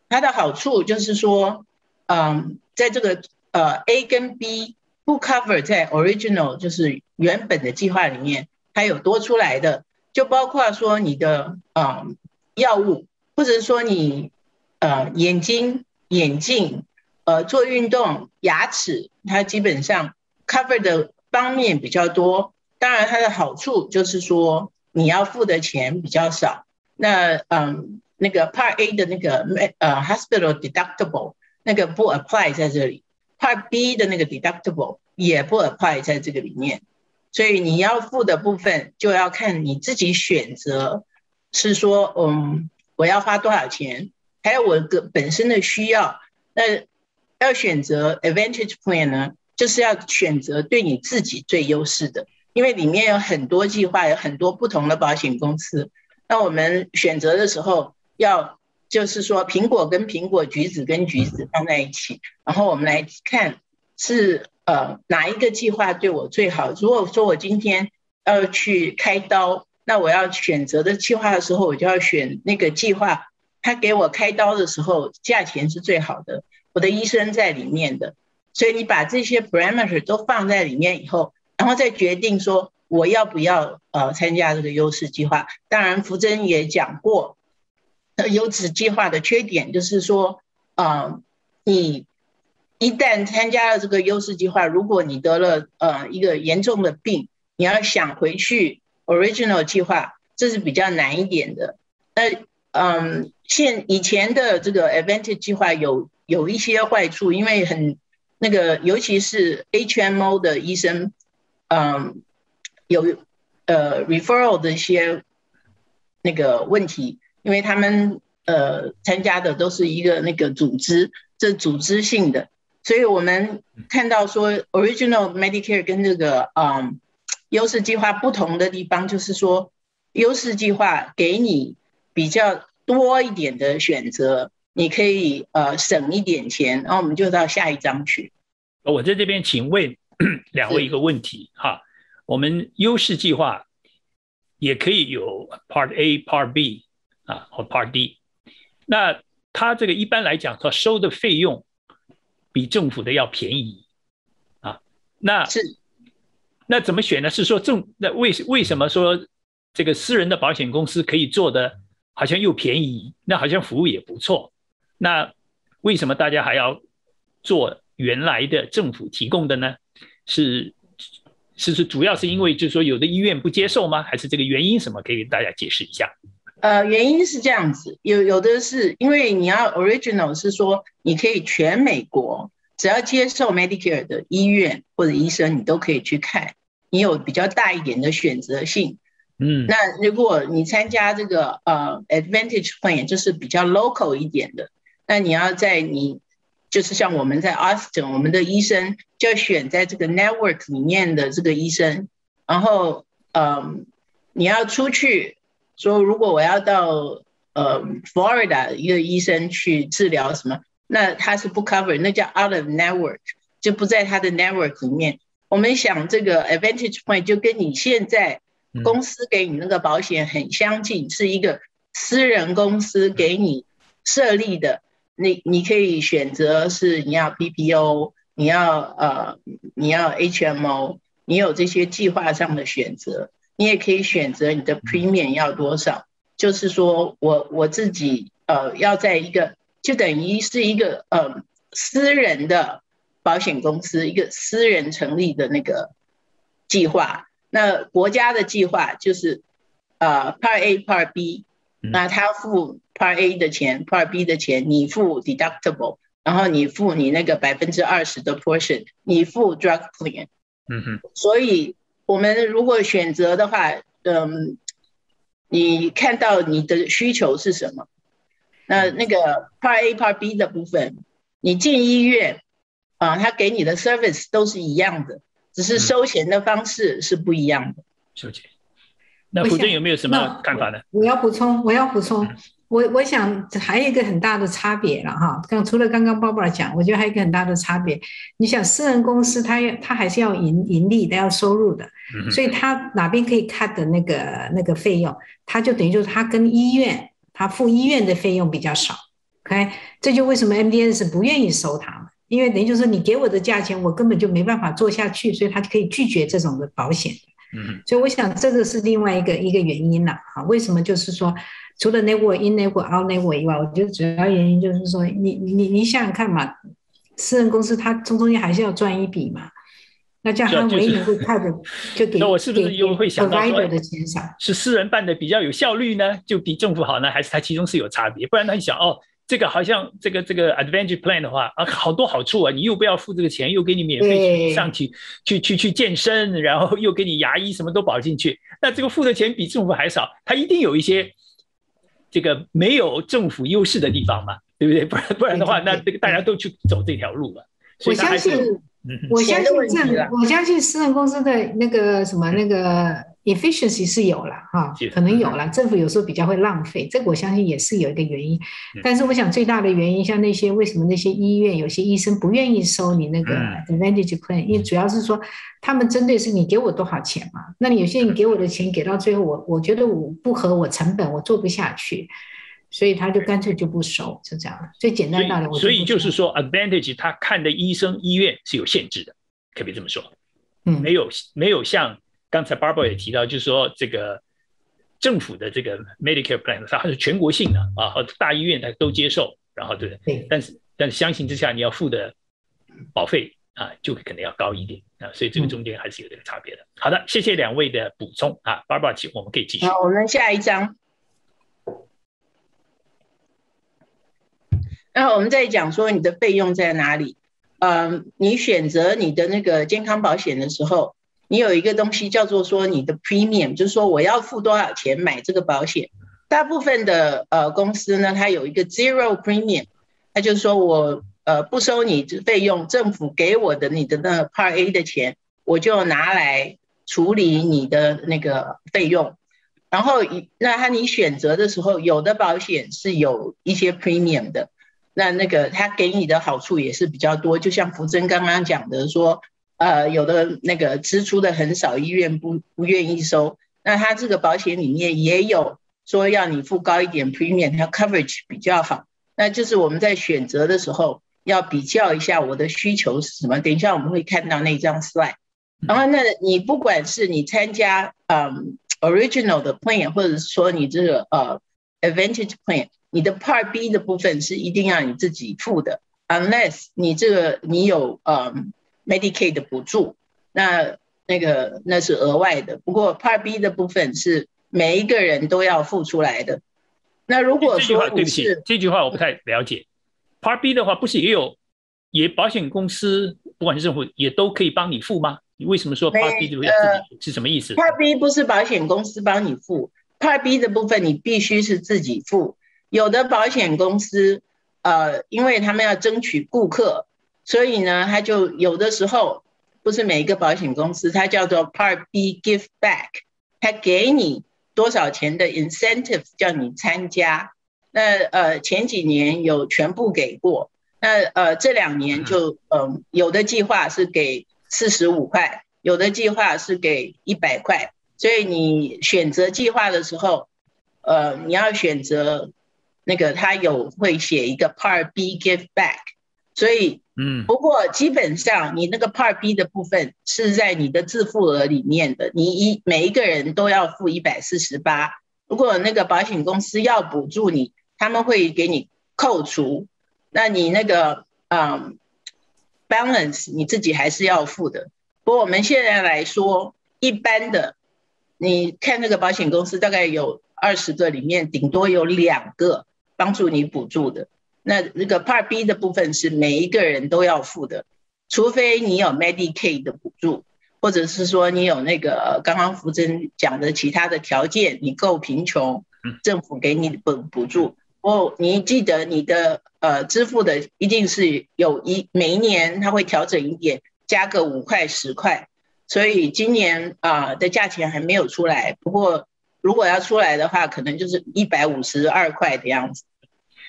它的好处就是说，嗯，在这个呃 A 跟 B 不 cover 在 original 就是原本的计划里面，它有多出来的，就包括说你的嗯药物。或者说你，呃，眼睛、眼镜，呃，做运动、牙齿，它基本上 cover 的方面比较多。当然，它的好处就是说你要付的钱比较少。那，嗯，那个 Part A 的那个呃 hospital deductible 那个不 apply 在这里，Part B 的那个 deductible 也不 apply 在这个里面。所以你要付的部分就要看你自己选择，是说，嗯。我要花多少钱？还有我个本身的需要，那要选择 Advantage Plan 呢，就是要选择对你自己最优势的，因为里面有很多计划，有很多不同的保险公司。那我们选择的时候，要就是说苹果跟苹果，橘子跟橘子放在一起，然后我们来看是呃哪一个计划对我最好。如果说我今天要去开刀。那我要选择的计划的时候，我就要选那个计划，他给我开刀的时候价钱是最好的，我的医生在里面的，所以你把这些 parameter 都放在里面以后，然后再决定说我要不要呃参加这个优势计划。当然，福珍也讲过，呃优质计划的缺点就是说，呃，你一旦参加了这个优势计划，如果你得了呃一个严重的病，你要想回去。Original 计划这是比较难一点的。那嗯，现以前的这个 Advantage 计划有有一些坏处，因为很那个，尤其是 HMO 的医生，嗯，有呃 referral 的一些那个问题，因为他们呃参加的都是一个那个组织，这组织性的，所以我们看到说 Original Medicare 跟这个嗯。优势计划不同的地方就是说，优势计划给你比较多一点的选择，你可以呃省一点钱。然后我们就到下一章去。我在这边请问 两位一个问题哈，我们优势计划也可以有 Part A、Part B 啊或 Part D，那它这个一般来讲，它收的费用比政府的要便宜啊，那是。那怎么选呢？是说政那为为什么说这个私人的保险公司可以做的好像又便宜，那好像服务也不错，那为什么大家还要做原来的政府提供的呢？是是是主要是因为就是说有的医院不接受吗？还是这个原因什么？可以给大家解释一下。呃，原因是这样子，有有的是因为你要 original 是说你可以全美国。只要接受 Medicare 的医院或者医生，你都可以去看，你有比较大一点的选择性。嗯，那如果你参加这个呃 Advantage Plan，就是比较 local 一点的，那你要在你就是像我们在 Austin，我们的医生就要选在这个 network 里面的这个医生，然后嗯，你要出去说，如果我要到呃 Florida 一个医生去治疗什么，那他是不 cover，那叫 out of network，就不在他的 network 里面。我们想这个 Advantage Point 就跟你现在公司给你那个保险很相近，是一个私人公司给你设立的。你你可以选择是你要 PPO，你要呃你要 HMO，你有这些计划上的选择，你也可以选择你的 Premium 要多少。就是说我我自己呃要在一个就等于是一个呃私人的保险公司，一个私人成立的那个计划。那国家的计划就是呃 Part A Part B，那他付。Part A 的钱，Part B 的钱，你付 deductible，然后你付你那个百分之二十的 portion，你付 drug plan。嗯哼。所以我们如果选择的话，嗯，你看到你的需求是什么？那那个 Part A、Part B 的部分，你进医院啊，他给你的 service 都是一样的，只是收钱的方式是不一样的。收钱。那福建有没有什么看法呢？我要补充，我要补充。我我想还有一个很大的差别了哈，刚除了刚刚 Barbara 讲，我觉得还有一个很大的差别。你想私人公司，它要它还是要盈盈利的，要收入的，所以它哪边可以 cut 的那个那个费用，它就等于就是它跟医院，它付医院的费用比较少。OK，这就为什么 MDS 不愿意收他们，因为等于就是你给我的价钱，我根本就没办法做下去，所以他就可以拒绝这种的保险。嗯，所以我想这个是另外一个一个原因了啊。为什么就是说？除了 network in network out network 以外，我觉得主要原因就是说，你你你想想看嘛，私人公司它从中间还是要赚一笔嘛，那这样他唯一能够 看的就给那我是不是又会想到说，的钱少是私人办的比较有效率呢，就比政府好呢，还是它其中是有差别？不然他想哦，这个好像这个这个 advantage plan 的话啊，好多好处啊，你又不要付这个钱，又给你免费去上去去去去健身，然后又给你牙医什么都保进去，那这个付的钱比政府还少，他一定有一些。这个没有政府优势的地方嘛，对不对？不然不然的话，那这个大家都去走这条路了。我相信，我相信政，我相信私人公司的那个什么那个。Efficiency 是有了哈，可能有了。政府有时候比较会浪费，这个我相信也是有一个原因。但是我想最大的原因，像那些为什么那些医院有些医生不愿意收你那个 advantage plan，因为主要是说他们针对是你给我多少钱嘛。那你有些人给我的钱给到最后，我我觉得我不合我成本，我做不下去，所以他就干脆就不收，就这样。最简单道理。所以就是说 advantage 他看的医生医院是有限制的，可不可以这么说？嗯，没有没有像。刚才 Barbara 也提到，就是说这个政府的这个 Medicare plan 它是全国性的啊，和大医院它都接受，然后对不对？但是但是相形之下，你要付的保费啊，就可能要高一点啊，所以这个中间还是有这个差别的。好的，谢谢两位的补充啊，Barbara，我们可以继续。好，我们下一章。然后我们再讲说你的费用在哪里？嗯，你选择你的那个健康保险的时候。你有一个东西叫做说你的 premium，就是说我要付多少钱买这个保险。大部分的呃公司呢，它有一个 zero premium，它就是说我呃不收你费用，政府给我的你的那 Part A 的钱，我就拿来处理你的那个费用。然后那他你选择的时候，有的保险是有一些 premium 的，那那个他给你的好处也是比较多，就像福珍刚刚讲的说。呃，有的那个支出的很少，医院不不愿意收。那他这个保险里面也有说要你付高一点 premium，它 coverage 比较好。那就是我们在选择的时候要比较一下我的需求是什么。等一下我们会看到那张 slide。然后那你不管是你参加嗯 original 的 plan，或者是说你这个呃 advantage plan，你的 part B 的部分是一定要你自己付的，unless 你这个你有嗯。Medicaid 的补助，那那个那是额外的。不过 Part B 的部分是每一个人都要付出来的。那如果说对不起，这句话我不太了解。Part B 的话，不是也有也保险公司，不管是政府也都可以帮你付吗？你为什么说 Part B 就要自己是什么意思？Part B 不是保险公司帮你付，Part B 的部分你必须是自己付。有的保险公司。呃，因为他们要争取顾客，所以呢，他就有的时候不是每一个保险公司，它叫做 Part B Give Back，他给你多少钱的 incentive 叫你参加。那呃前几年有全部给过，那呃这两年就嗯。有的计划是给四十五块，有的计划是给一百块，所以你选择计划的时候，呃你要选择那个他有会写一个 Part B Give Back，所以嗯不过基本上你那个 Part B 的部分是在你的自付额里面的，你一每一个人都要付一百四十八，如果那个保险公司要补助你。他们会给你扣除，那你那个嗯 balance 你自己还是要付的。不过我们现在来说，一般的，你看那个保险公司大概有二十个里面，顶多有两个帮助你补助的。那那个 Part B 的部分是每一个人都要付的，除非你有 Medicaid 的补助，或者是说你有那个刚刚福珍讲的其他的条件，你够贫穷，政府给你补补助。哦，你记得你的呃支付的一定是有一每一年它会调整一点，加个五块十块，所以今年啊的价钱还没有出来。不过如果要出来的话，可能就是一百五十二块的样子。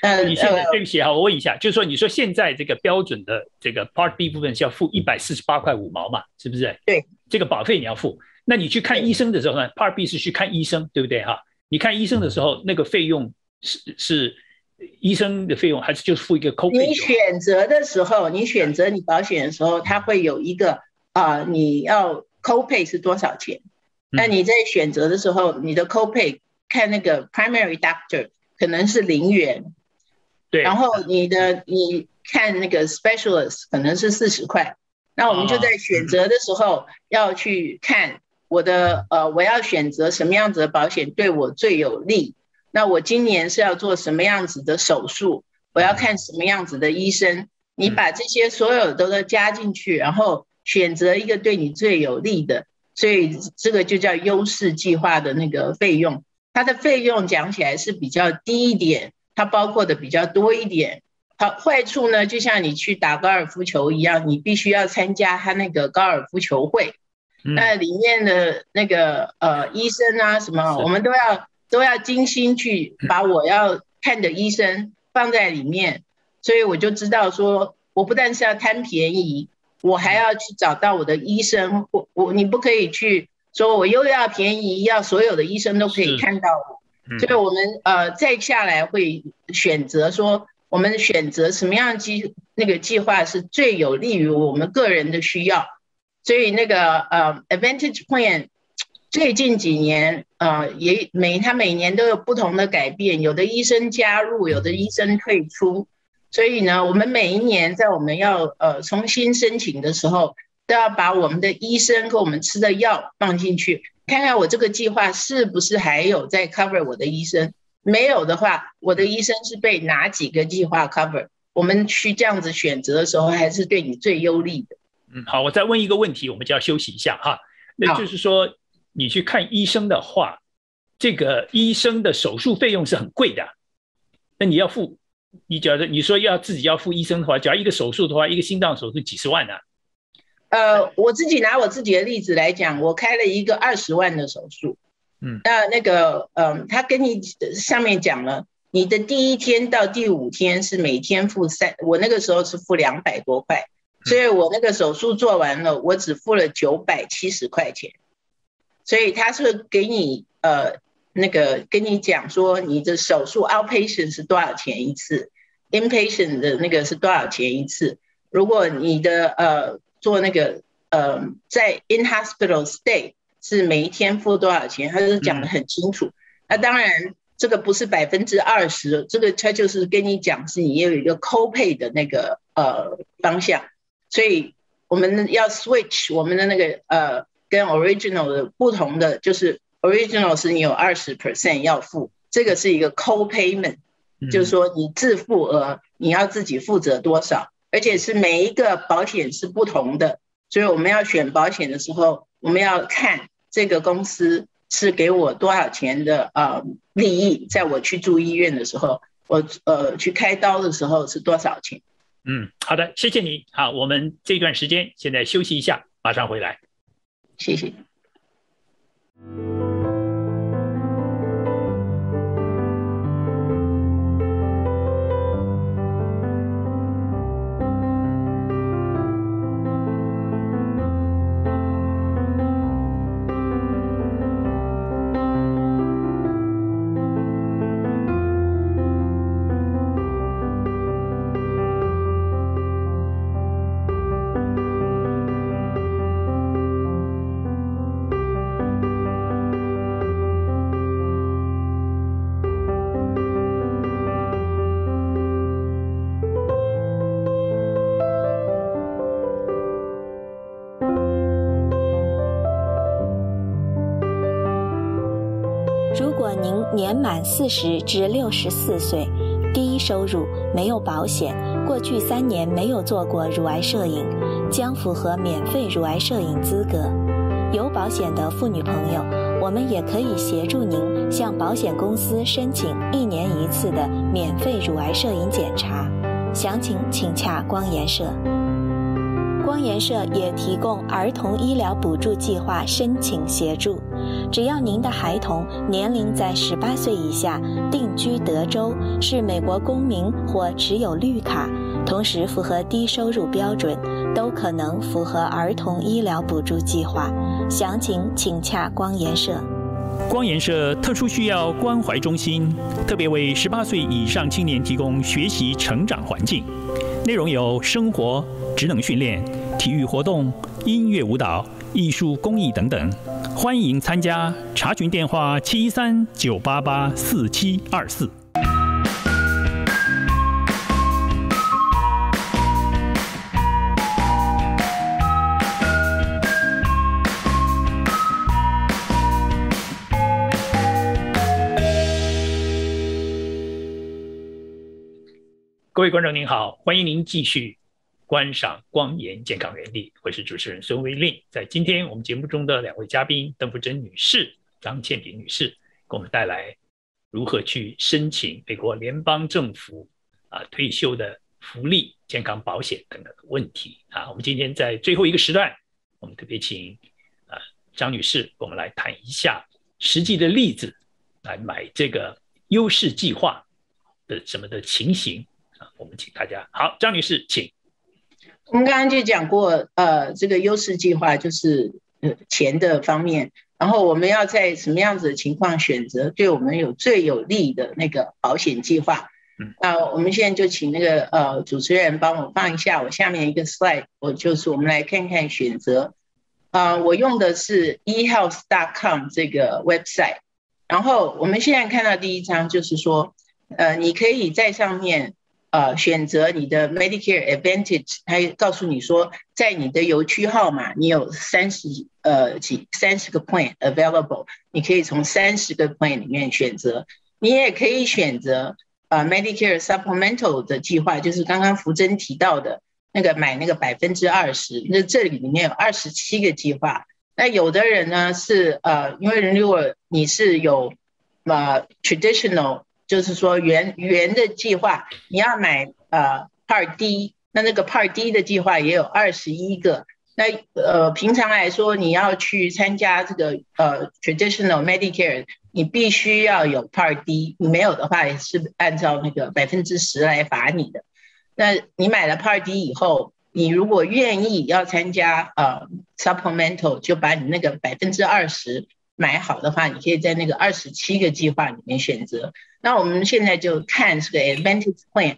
呃，你现在对不起啊，我问一下，就是说你说现在这个标准的这个 Part B 部分是要付一百四十八块五毛嘛，是不是？对，这个保费你要付。那你去看医生的时候呢？Part B 是去看医生，对不对哈？你看医生的时候那个费用。是是，医生的费用还是就是付一个扣？你选择的时候，你选择你保险的时候，它会有一个啊，你要 copay 是多少钱？那你在选择的时候，你的 copay 看那个 primary doctor 可能是零元，对。然后你的你看那个 specialist 可能是四十块。那我们就在选择的时候要去看我的呃，我要选择什么样子的保险对我最有利。那我今年是要做什么样子的手术？我要看什么样子的医生？你把这些所有都都加进去，然后选择一个对你最有利的，所以这个就叫优势计划的那个费用。它的费用讲起来是比较低一点，它包括的比较多一点。好，坏处呢，就像你去打高尔夫球一样，你必须要参加他那个高尔夫球会，那里面的那个呃医生啊什么，我们都要。都要精心去把我要看的医生放在里面，所以我就知道说，我不但是要贪便宜，我还要去找到我的医生。我我你不可以去说我又要便宜，要所有的医生都可以看到我。所以我们呃再下来会选择说，我们选择什么样计那个计划是最有利于我们个人的需要。所以那个呃 Advantage Plan。最近几年，呃，也每他每年都有不同的改变，有的医生加入，有的医生退出，所以呢，我们每一年在我们要呃重新申请的时候，都要把我们的医生和我们吃的药放进去，看看我这个计划是不是还有在 cover 我的医生，没有的话，我的医生是被哪几个计划 cover，我们去这样子选择的时候，还是对你最有利的。嗯，好，我再问一个问题，我们就要休息一下哈，那就是说。你去看医生的话，这个医生的手术费用是很贵的。那你要付，你假如你说要自己要付医生的话，假如一个手术的话，一个心脏手术几十万呢？呃，我自己拿我自己的例子来讲，我开了一个二十万的手术。嗯，那那个，嗯，他跟你上面讲了，你的第一天到第五天是每天付三，我那个时候是付两百多块，所以我那个手术做完了，我只付了九百七十块钱。所以他是给你呃那个跟你讲说你的手术 outpatient 是多少钱一次，inpatient 的那个是多少钱一次。如果你的呃做那个呃在 in hospital stay 是每一天付多少钱，他是讲的很清楚。那当然这个不是百分之二十，这个他就是跟你讲是你有一个 copay 的那个呃方向。所以我们要 switch 我们的那个呃。跟 original 的不同的就是 original 是你有二十 percent 要付，这个是一个 co-payment，就是说你自付额你要自己负责多少，而且是每一个保险是不同的，所以我们要选保险的时候，我们要看这个公司是给我多少钱的呃利益，在我去住医院的时候，我呃去开刀的时候是多少钱。嗯，好的，谢谢你。好，我们这段时间现在休息一下，马上回来。谢谢。四十至六十四岁，低收入，没有保险，过去三年没有做过乳癌摄影，将符合免费乳癌摄影资格。有保险的妇女朋友，我们也可以协助您向保险公司申请一年一次的免费乳癌摄影检查。详情请洽光颜社。光颜社也提供儿童医疗补助计划申请协助。只要您的孩童年龄在十八岁以下，定居德州，是美国公民或持有绿卡，同时符合低收入标准，都可能符合儿童医疗补助计划。详情请洽光颜社。光颜社特殊需要关怀中心，特别为十八岁以上青年提供学习成长环境，内容有生活、职能训练、体育活动、音乐舞蹈、艺术公益等等。欢迎参加，查询电话七三九八八四七二四。各位观众您好，欢迎您继续。观赏光颜健康园地，我是主持人孙威令。在今天我们节目中的两位嘉宾邓福珍女士、张倩萍女士，给我们带来如何去申请美国联邦政府啊退休的福利、健康保险等等的问题啊。我们今天在最后一个时段，我们特别请啊张女士，我们来谈一下实际的例子，来买这个优势计划的什么的情形啊。我们请大家好，张女士，请。我们刚刚就讲过，呃，这个优势计划就是呃钱的方面，然后我们要在什么样子的情况选择对我们有最有利的那个保险计划？嗯，那我们现在就请那个呃主持人帮我放一下我下面一个 slide，我就是我们来看看选择。啊，我用的是 ehealth.com 这个 website，然后我们现在看到第一张就是说，呃，你可以在上面。呃，选择你的 Medicare Advantage，它告诉你说，在你的邮区号码，你有三十呃几三十个 Point available，你可以从三十个 Point 里面选择。你也可以选择呃 Medicare Supplemental 的计划，就是刚刚福珍提到的那个买那个百分之二十。那这里里面有二十七个计划。那有的人呢是呃，因为如果你是有呃 Traditional。就是说原原的计划，你要买呃 Part D，那那个 Part D 的计划也有二十一个。那呃平常来说，你要去参加这个呃 Traditional Medicare，你必须要有 Part D，你没有的话也是按照那个百分之十来罚你的。那你买了 Part D 以后，你如果愿意要参加呃 Supplemental，就把你那个百分之二十。买好的话，你可以在那个二十七个计划里面选择。那我们现在就看这个 Advantage Plan。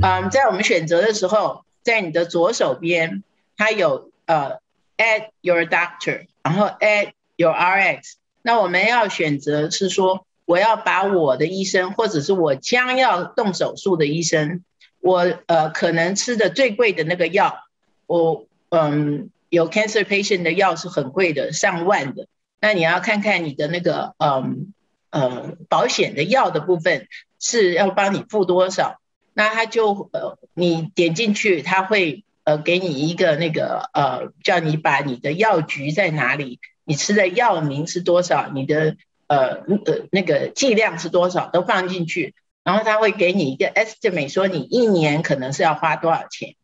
嗯，在我们选择的时候，在你的左手边，它有呃 Add Your Doctor，然后 Add Your RX。那我们要选择是说，我要把我的医生，或者是我将要动手术的医生，我呃可能吃的最贵的那个药，我嗯有 Cancer Patient 的药是很贵的，上万的。那你要看看你的那个嗯呃保险的药的部分是要帮你付多少，那他就呃你点进去，他会呃给你一个那个呃叫你把你的药局在哪里，你吃的药名是多少，你的呃呃那个剂量是多少都放进去，然后他会给你一个 estimate，说你一年可能是要花多少钱。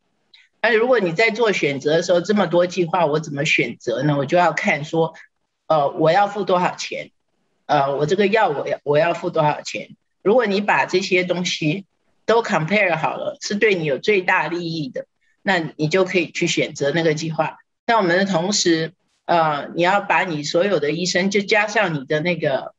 那如果你在做选择的时候，这么多计划，我怎么选择呢？我就要看说，呃，我要付多少钱，呃，我这个药我要我要付多少钱。如果你把这些东西都 compare 好了，是对你有最大利益的，那你就可以去选择那个计划。那我们的同时，呃，你要把你所有的医生，就加上你的那个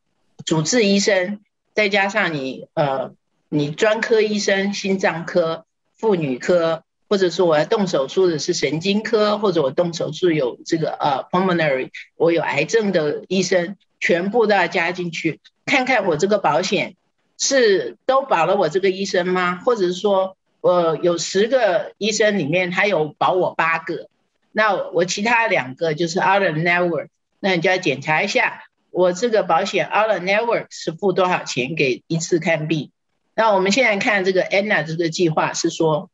主治医生，再加上你呃，你专科医生，心脏科、妇女科，或者说我要动手术的是神经科，或者我动手术有这个呃 pulmonary，我有癌症的医生，全部都要加进去，看看我这个保险是都保了我这个医生吗？或者是说我有十个医生里面，他有保我八个？那我其他两个就是 other network，那你就要检查一下，我这个保险 other network 是付多少钱给一次看病？那我们现在看这个 Anna 这个计划是说，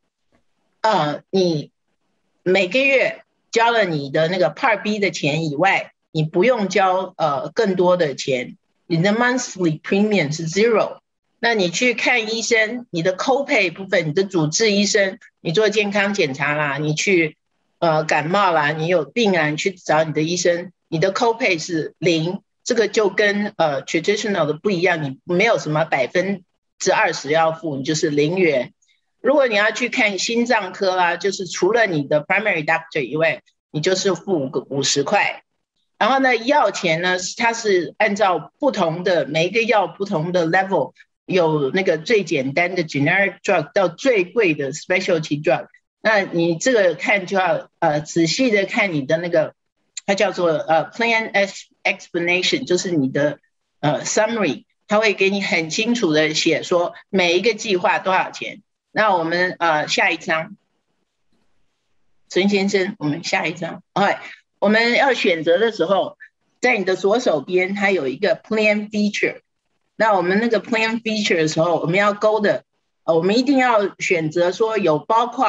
呃，你每个月交了你的那个 Part B 的钱以外，你不用交呃更多的钱，你的 monthly premium 是 zero。那你去看医生，你的 copay 部分，你的主治医生，你做健康检查啦，你去。呃，感冒啦，你有病啊，你去找你的医生，你的 copay 是零，这个就跟呃 traditional 的不一样，你没有什么百分之二十要付，你就是零元。如果你要去看心脏科啊，就是除了你的 primary doctor 以外，你就是付个五十块。然后呢，药钱呢，它是按照不同的每一个药不同的 level，有那个最简单的 generic drug 到最贵的 specialty drug。那你这个看就要呃仔细的看你的那个，它叫做呃 plan s explanation，就是你的呃 summary，它会给你很清楚的写说每一个计划多少钱。那我们呃下一张，陈先生，我们下一张。哎，我们要选择的时候，在你的左手边它有一个 plan feature。那我们那个 plan feature 的时候，我们要勾的，呃，我们一定要选择说有包括。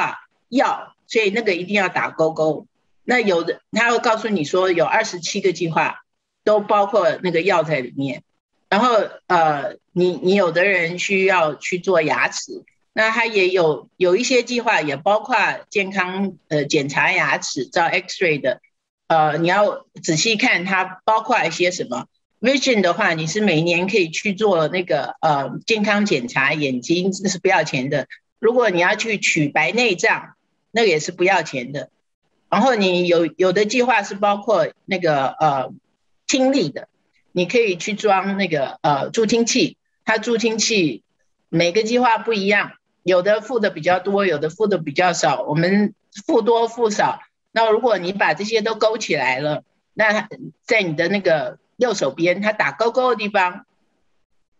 药，所以那个一定要打勾勾。那有的他会告诉你说有二十七个计划都包括那个药在里面。然后呃，你你有的人需要去做牙齿，那他也有有一些计划也包括健康呃检查牙齿照 X ray 的。呃，你要仔细看它包括一些什么。Vision 的话，你是每年可以去做那个呃健康检查眼睛，这是不要钱的。如果你要去取白内障。那个也是不要钱的，然后你有有的计划是包括那个呃听力的，你可以去装那个呃助听器，它助听器每个计划不一样，有的付的比较多，有的付的比较少，我们付多付少。那如果你把这些都勾起来了，那在你的那个右手边，它打勾勾的地方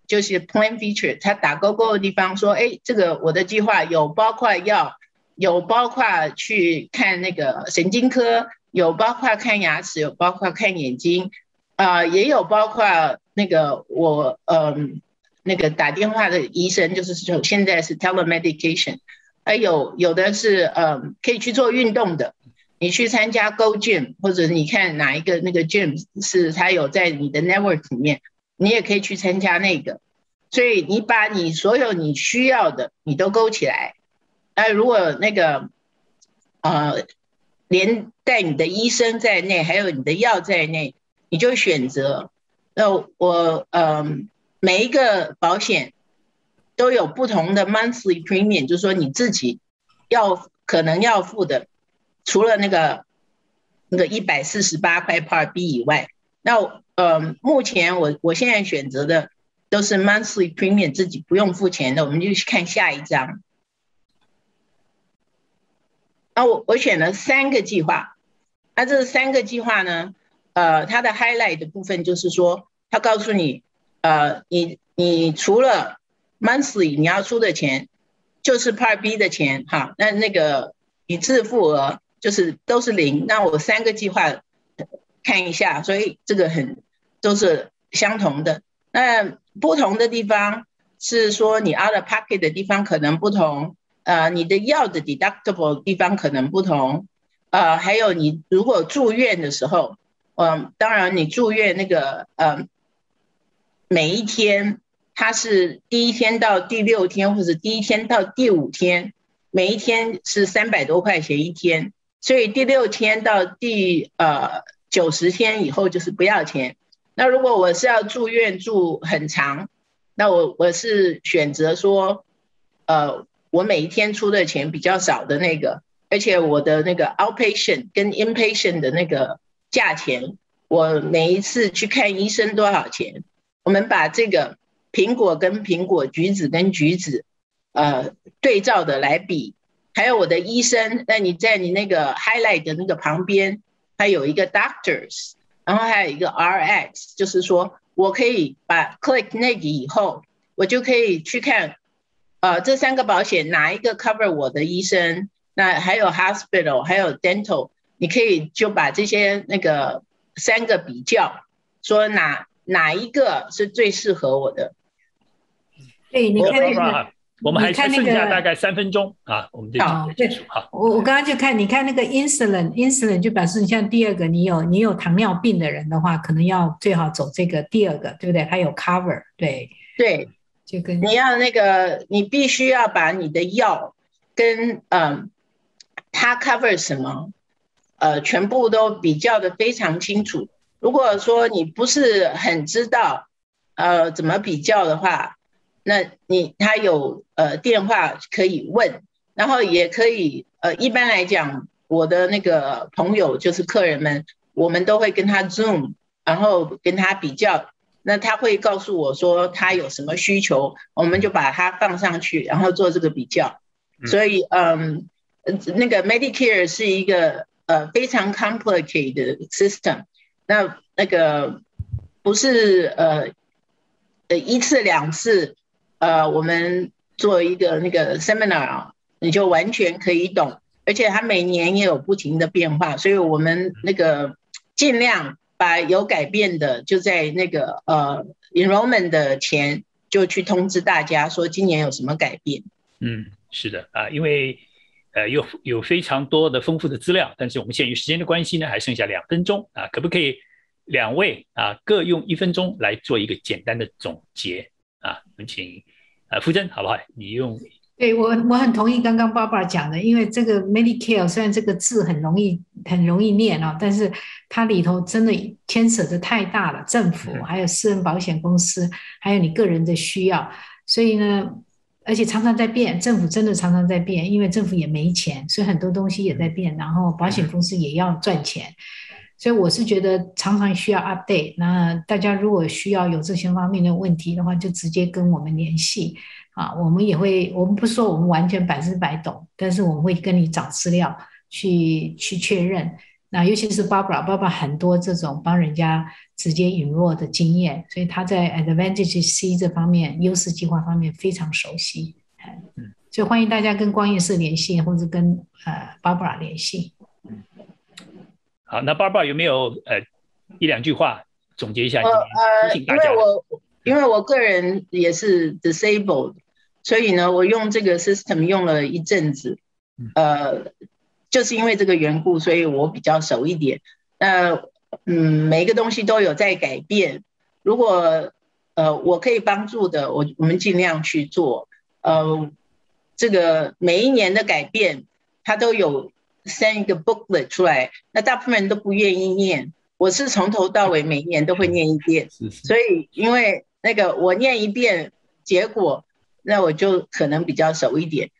就是 plan feature，它打勾勾的地方说，哎，这个我的计划有包括要。有包括去看那个神经科，有包括看牙齿，有包括看眼睛，啊，也有包括那个我嗯那个打电话的医生，就是说现在是 telemedication，还有有的是嗯可以去做运动的，你去参加 Go Gym，或者你看哪一个那个 Gym 是它有在你的 network 里面，你也可以去参加那个，所以你把你所有你需要的你都勾起来。那如果那个，呃，连带你的医生在内，还有你的药在内，你就选择。那我，嗯，每一个保险都有不同的 monthly premium，就是说你自己要可能要付的，除了那个那个一百四十八块 Part B 以外，那，呃，目前我我现在选择的都是 monthly premium，自己不用付钱的。我们就去看下一张。那我我选了三个计划，那这三个计划呢，呃，它的 highlight 的部分就是说，它告诉你，呃，你你除了 monthly 你要出的钱，就是 Part B 的钱，哈，那那个你自付额就是都是零。那我三个计划看一下，所以这个很都是相同的。那不同的地方是说你 out of pocket 的地方可能不同。呃，你的药的 deductible 地方可能不同，呃，还有你如果住院的时候，嗯，当然你住院那个，呃，每一天它是第一天到第六天，或者第一天到第五天，每一天是三百多块钱一天，所以第六天到第呃九十天以后就是不要钱。那如果我是要住院住很长，那我我是选择说，呃，我每一天出的钱比较少的那个，而且我的那个 outpatient 跟 inpatient 的那个价钱，我每一次去看医生多少钱？我们把这个苹果跟苹果，橘子跟橘子，呃，对照的来比，还有我的医生，那你在你那个 highlight 的那个旁边，它有一个 doctors。然后还有一个 RX，就是说我可以把 click 那个以后，我就可以去看，呃，这三个保险哪一个 cover 我的医生，那还有 hospital，还有 dental，你可以就把这些那个三个比较，说哪哪一个是最适合我的。对，你看那个。我们还剩下大概三分钟啊，我们就结束。好，我我刚刚就看，你看那个 insulin，insulin 就表示你像第二个，你有你有糖尿病的人的话，可能要最好走这个第二个，对不对？还有 cover，对对，就跟你要那个，你必须要把你的药跟嗯，它 cover 什么，呃，全部都比较的非常清楚。如果说你不是很知道，呃，怎么比较的话。那你他有呃电话可以问，然后也可以呃一般来讲，我的那个朋友就是客人们，我们都会跟他 Zoom，然后跟他比较，那他会告诉我说他有什么需求，我们就把它放上去，然后做这个比较。所以嗯，那个 Medicare 是一个呃非常 complicated system，那那个不是呃呃一次两次。呃，我们做一个那个 seminar 啊，你就完全可以懂，而且它每年也有不停的变化，所以我们那个尽量把有改变的就在那个呃 enrollment 的前就去通知大家说今年有什么改变。嗯，是的啊，因为呃有有非常多的丰富的资料，但是我们限于时间的关系呢，还剩下两分钟啊，可不可以两位啊各用一分钟来做一个简单的总结啊？我们请。呃，傅真，好不好？你用对我，我很同意刚刚 Barbara 讲的，因为这个 Medicare 虽然这个字很容易很容易念啊，但是它里头真的牵扯的太大了，政府还有私人保险公司，还有你个人的需要，所以呢，而且常常在变，政府真的常常在变，因为政府也没钱，所以很多东西也在变，然后保险公司也要赚钱，所以我是觉得常常需要 update。那大家如果需要有这些方面的问题的话，就直接跟我们联系。啊，我们也会，我们不说我们完全百分之百懂，但是我们会跟你找资料去去确认。那尤其是 Barbara，Barbara 很多这种帮人家直接引入的经验，所以他在 Advantage C 这方面优势计划方面非常熟悉。嗯，所以欢迎大家跟光业社联系，或者跟呃 Barbara 联系。好，那 Barbara 有没有呃一两句话总结一下？呃，因为我因为我个人也是 disabled。所以呢，我用这个 system 用了一阵子，呃，就是因为这个缘故，所以我比较熟一点。那嗯，每一个东西都有在改变。如果呃我可以帮助的，我我们尽量去做。呃，这个每一年的改变，它都有 send 一个 booklet 出来。那大部分人都不愿意念，我是从头到尾每一年都会念一遍。所以因为那个我念一遍，结果。那我就可能比较熟一点，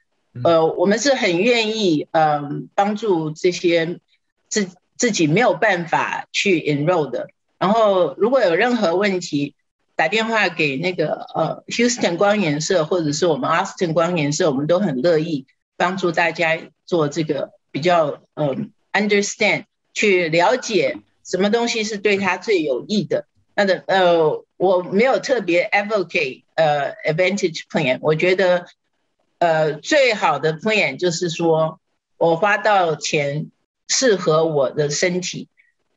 呃，我们是很愿意，嗯，帮助这些自自己没有办法去 enroll 的。然后如果有任何问题，打电话给那个呃 Houston 光颜色，或者是我们 Austin 光颜色，我们都很乐意帮助大家做这个比较，嗯，understand 去了解什么东西是对他最有益的。那的呃，我没有特别 advocate。呃，advantage plan，我觉得，呃，最好的 plan 就是说，我花到钱适合我的身体，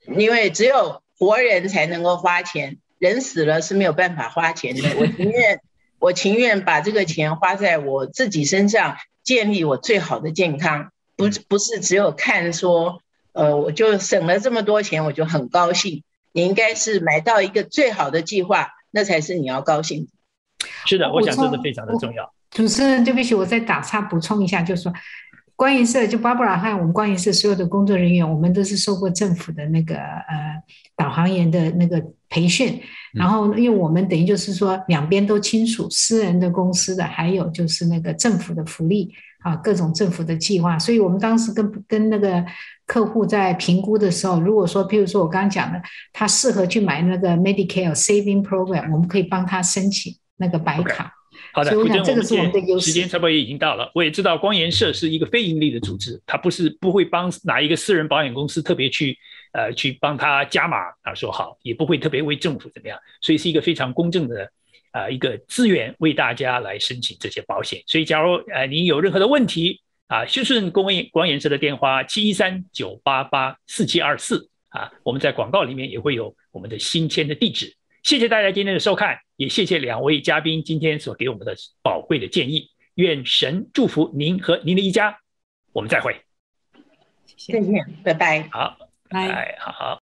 因为只有活人才能够花钱，人死了是没有办法花钱的。我情愿，我情愿把这个钱花在我自己身上，建立我最好的健康，不不是只有看说，呃，我就省了这么多钱，我就很高兴。你应该是买到一个最好的计划，那才是你要高兴。是的，我想这是非常的重要。主持人，对不起，我再打岔补充一下，就是说，光研社就巴布拉汉我们光研社所有的工作人员，我们都是受过政府的那个呃导航员的那个培训，然后因为我们等于就是说两边都清楚，私人的公司的，还有就是那个政府的福利啊，各种政府的计划，所以我们当时跟跟那个客户在评估的时候，如果说譬如说我刚刚讲的，他适合去买那个 Medicare Saving Program，我们可以帮他申请那个白卡。好的，所以我福珍，我们想这个是我们的优势时间差不多也已经到了。我也知道光研社是一个非盈利的组织，它不是不会帮哪一个私人保险公司特别去呃去帮他加码啊说好，也不会特别为政府怎么样，所以是一个非常公正的啊、呃一个资源为大家来申请这些保险。所以假如呃你有任何的问题啊，顺顺光研光研社的电话七一三九八八四七二四啊，我们在广告里面也会有我们的新签的地址。谢谢大家今天的收看，也谢谢两位嘉宾今天所给我们的宝贵的建议。愿神祝福您和您的一家。我们再会。谢谢再见，拜拜。好，拜。拜，好好。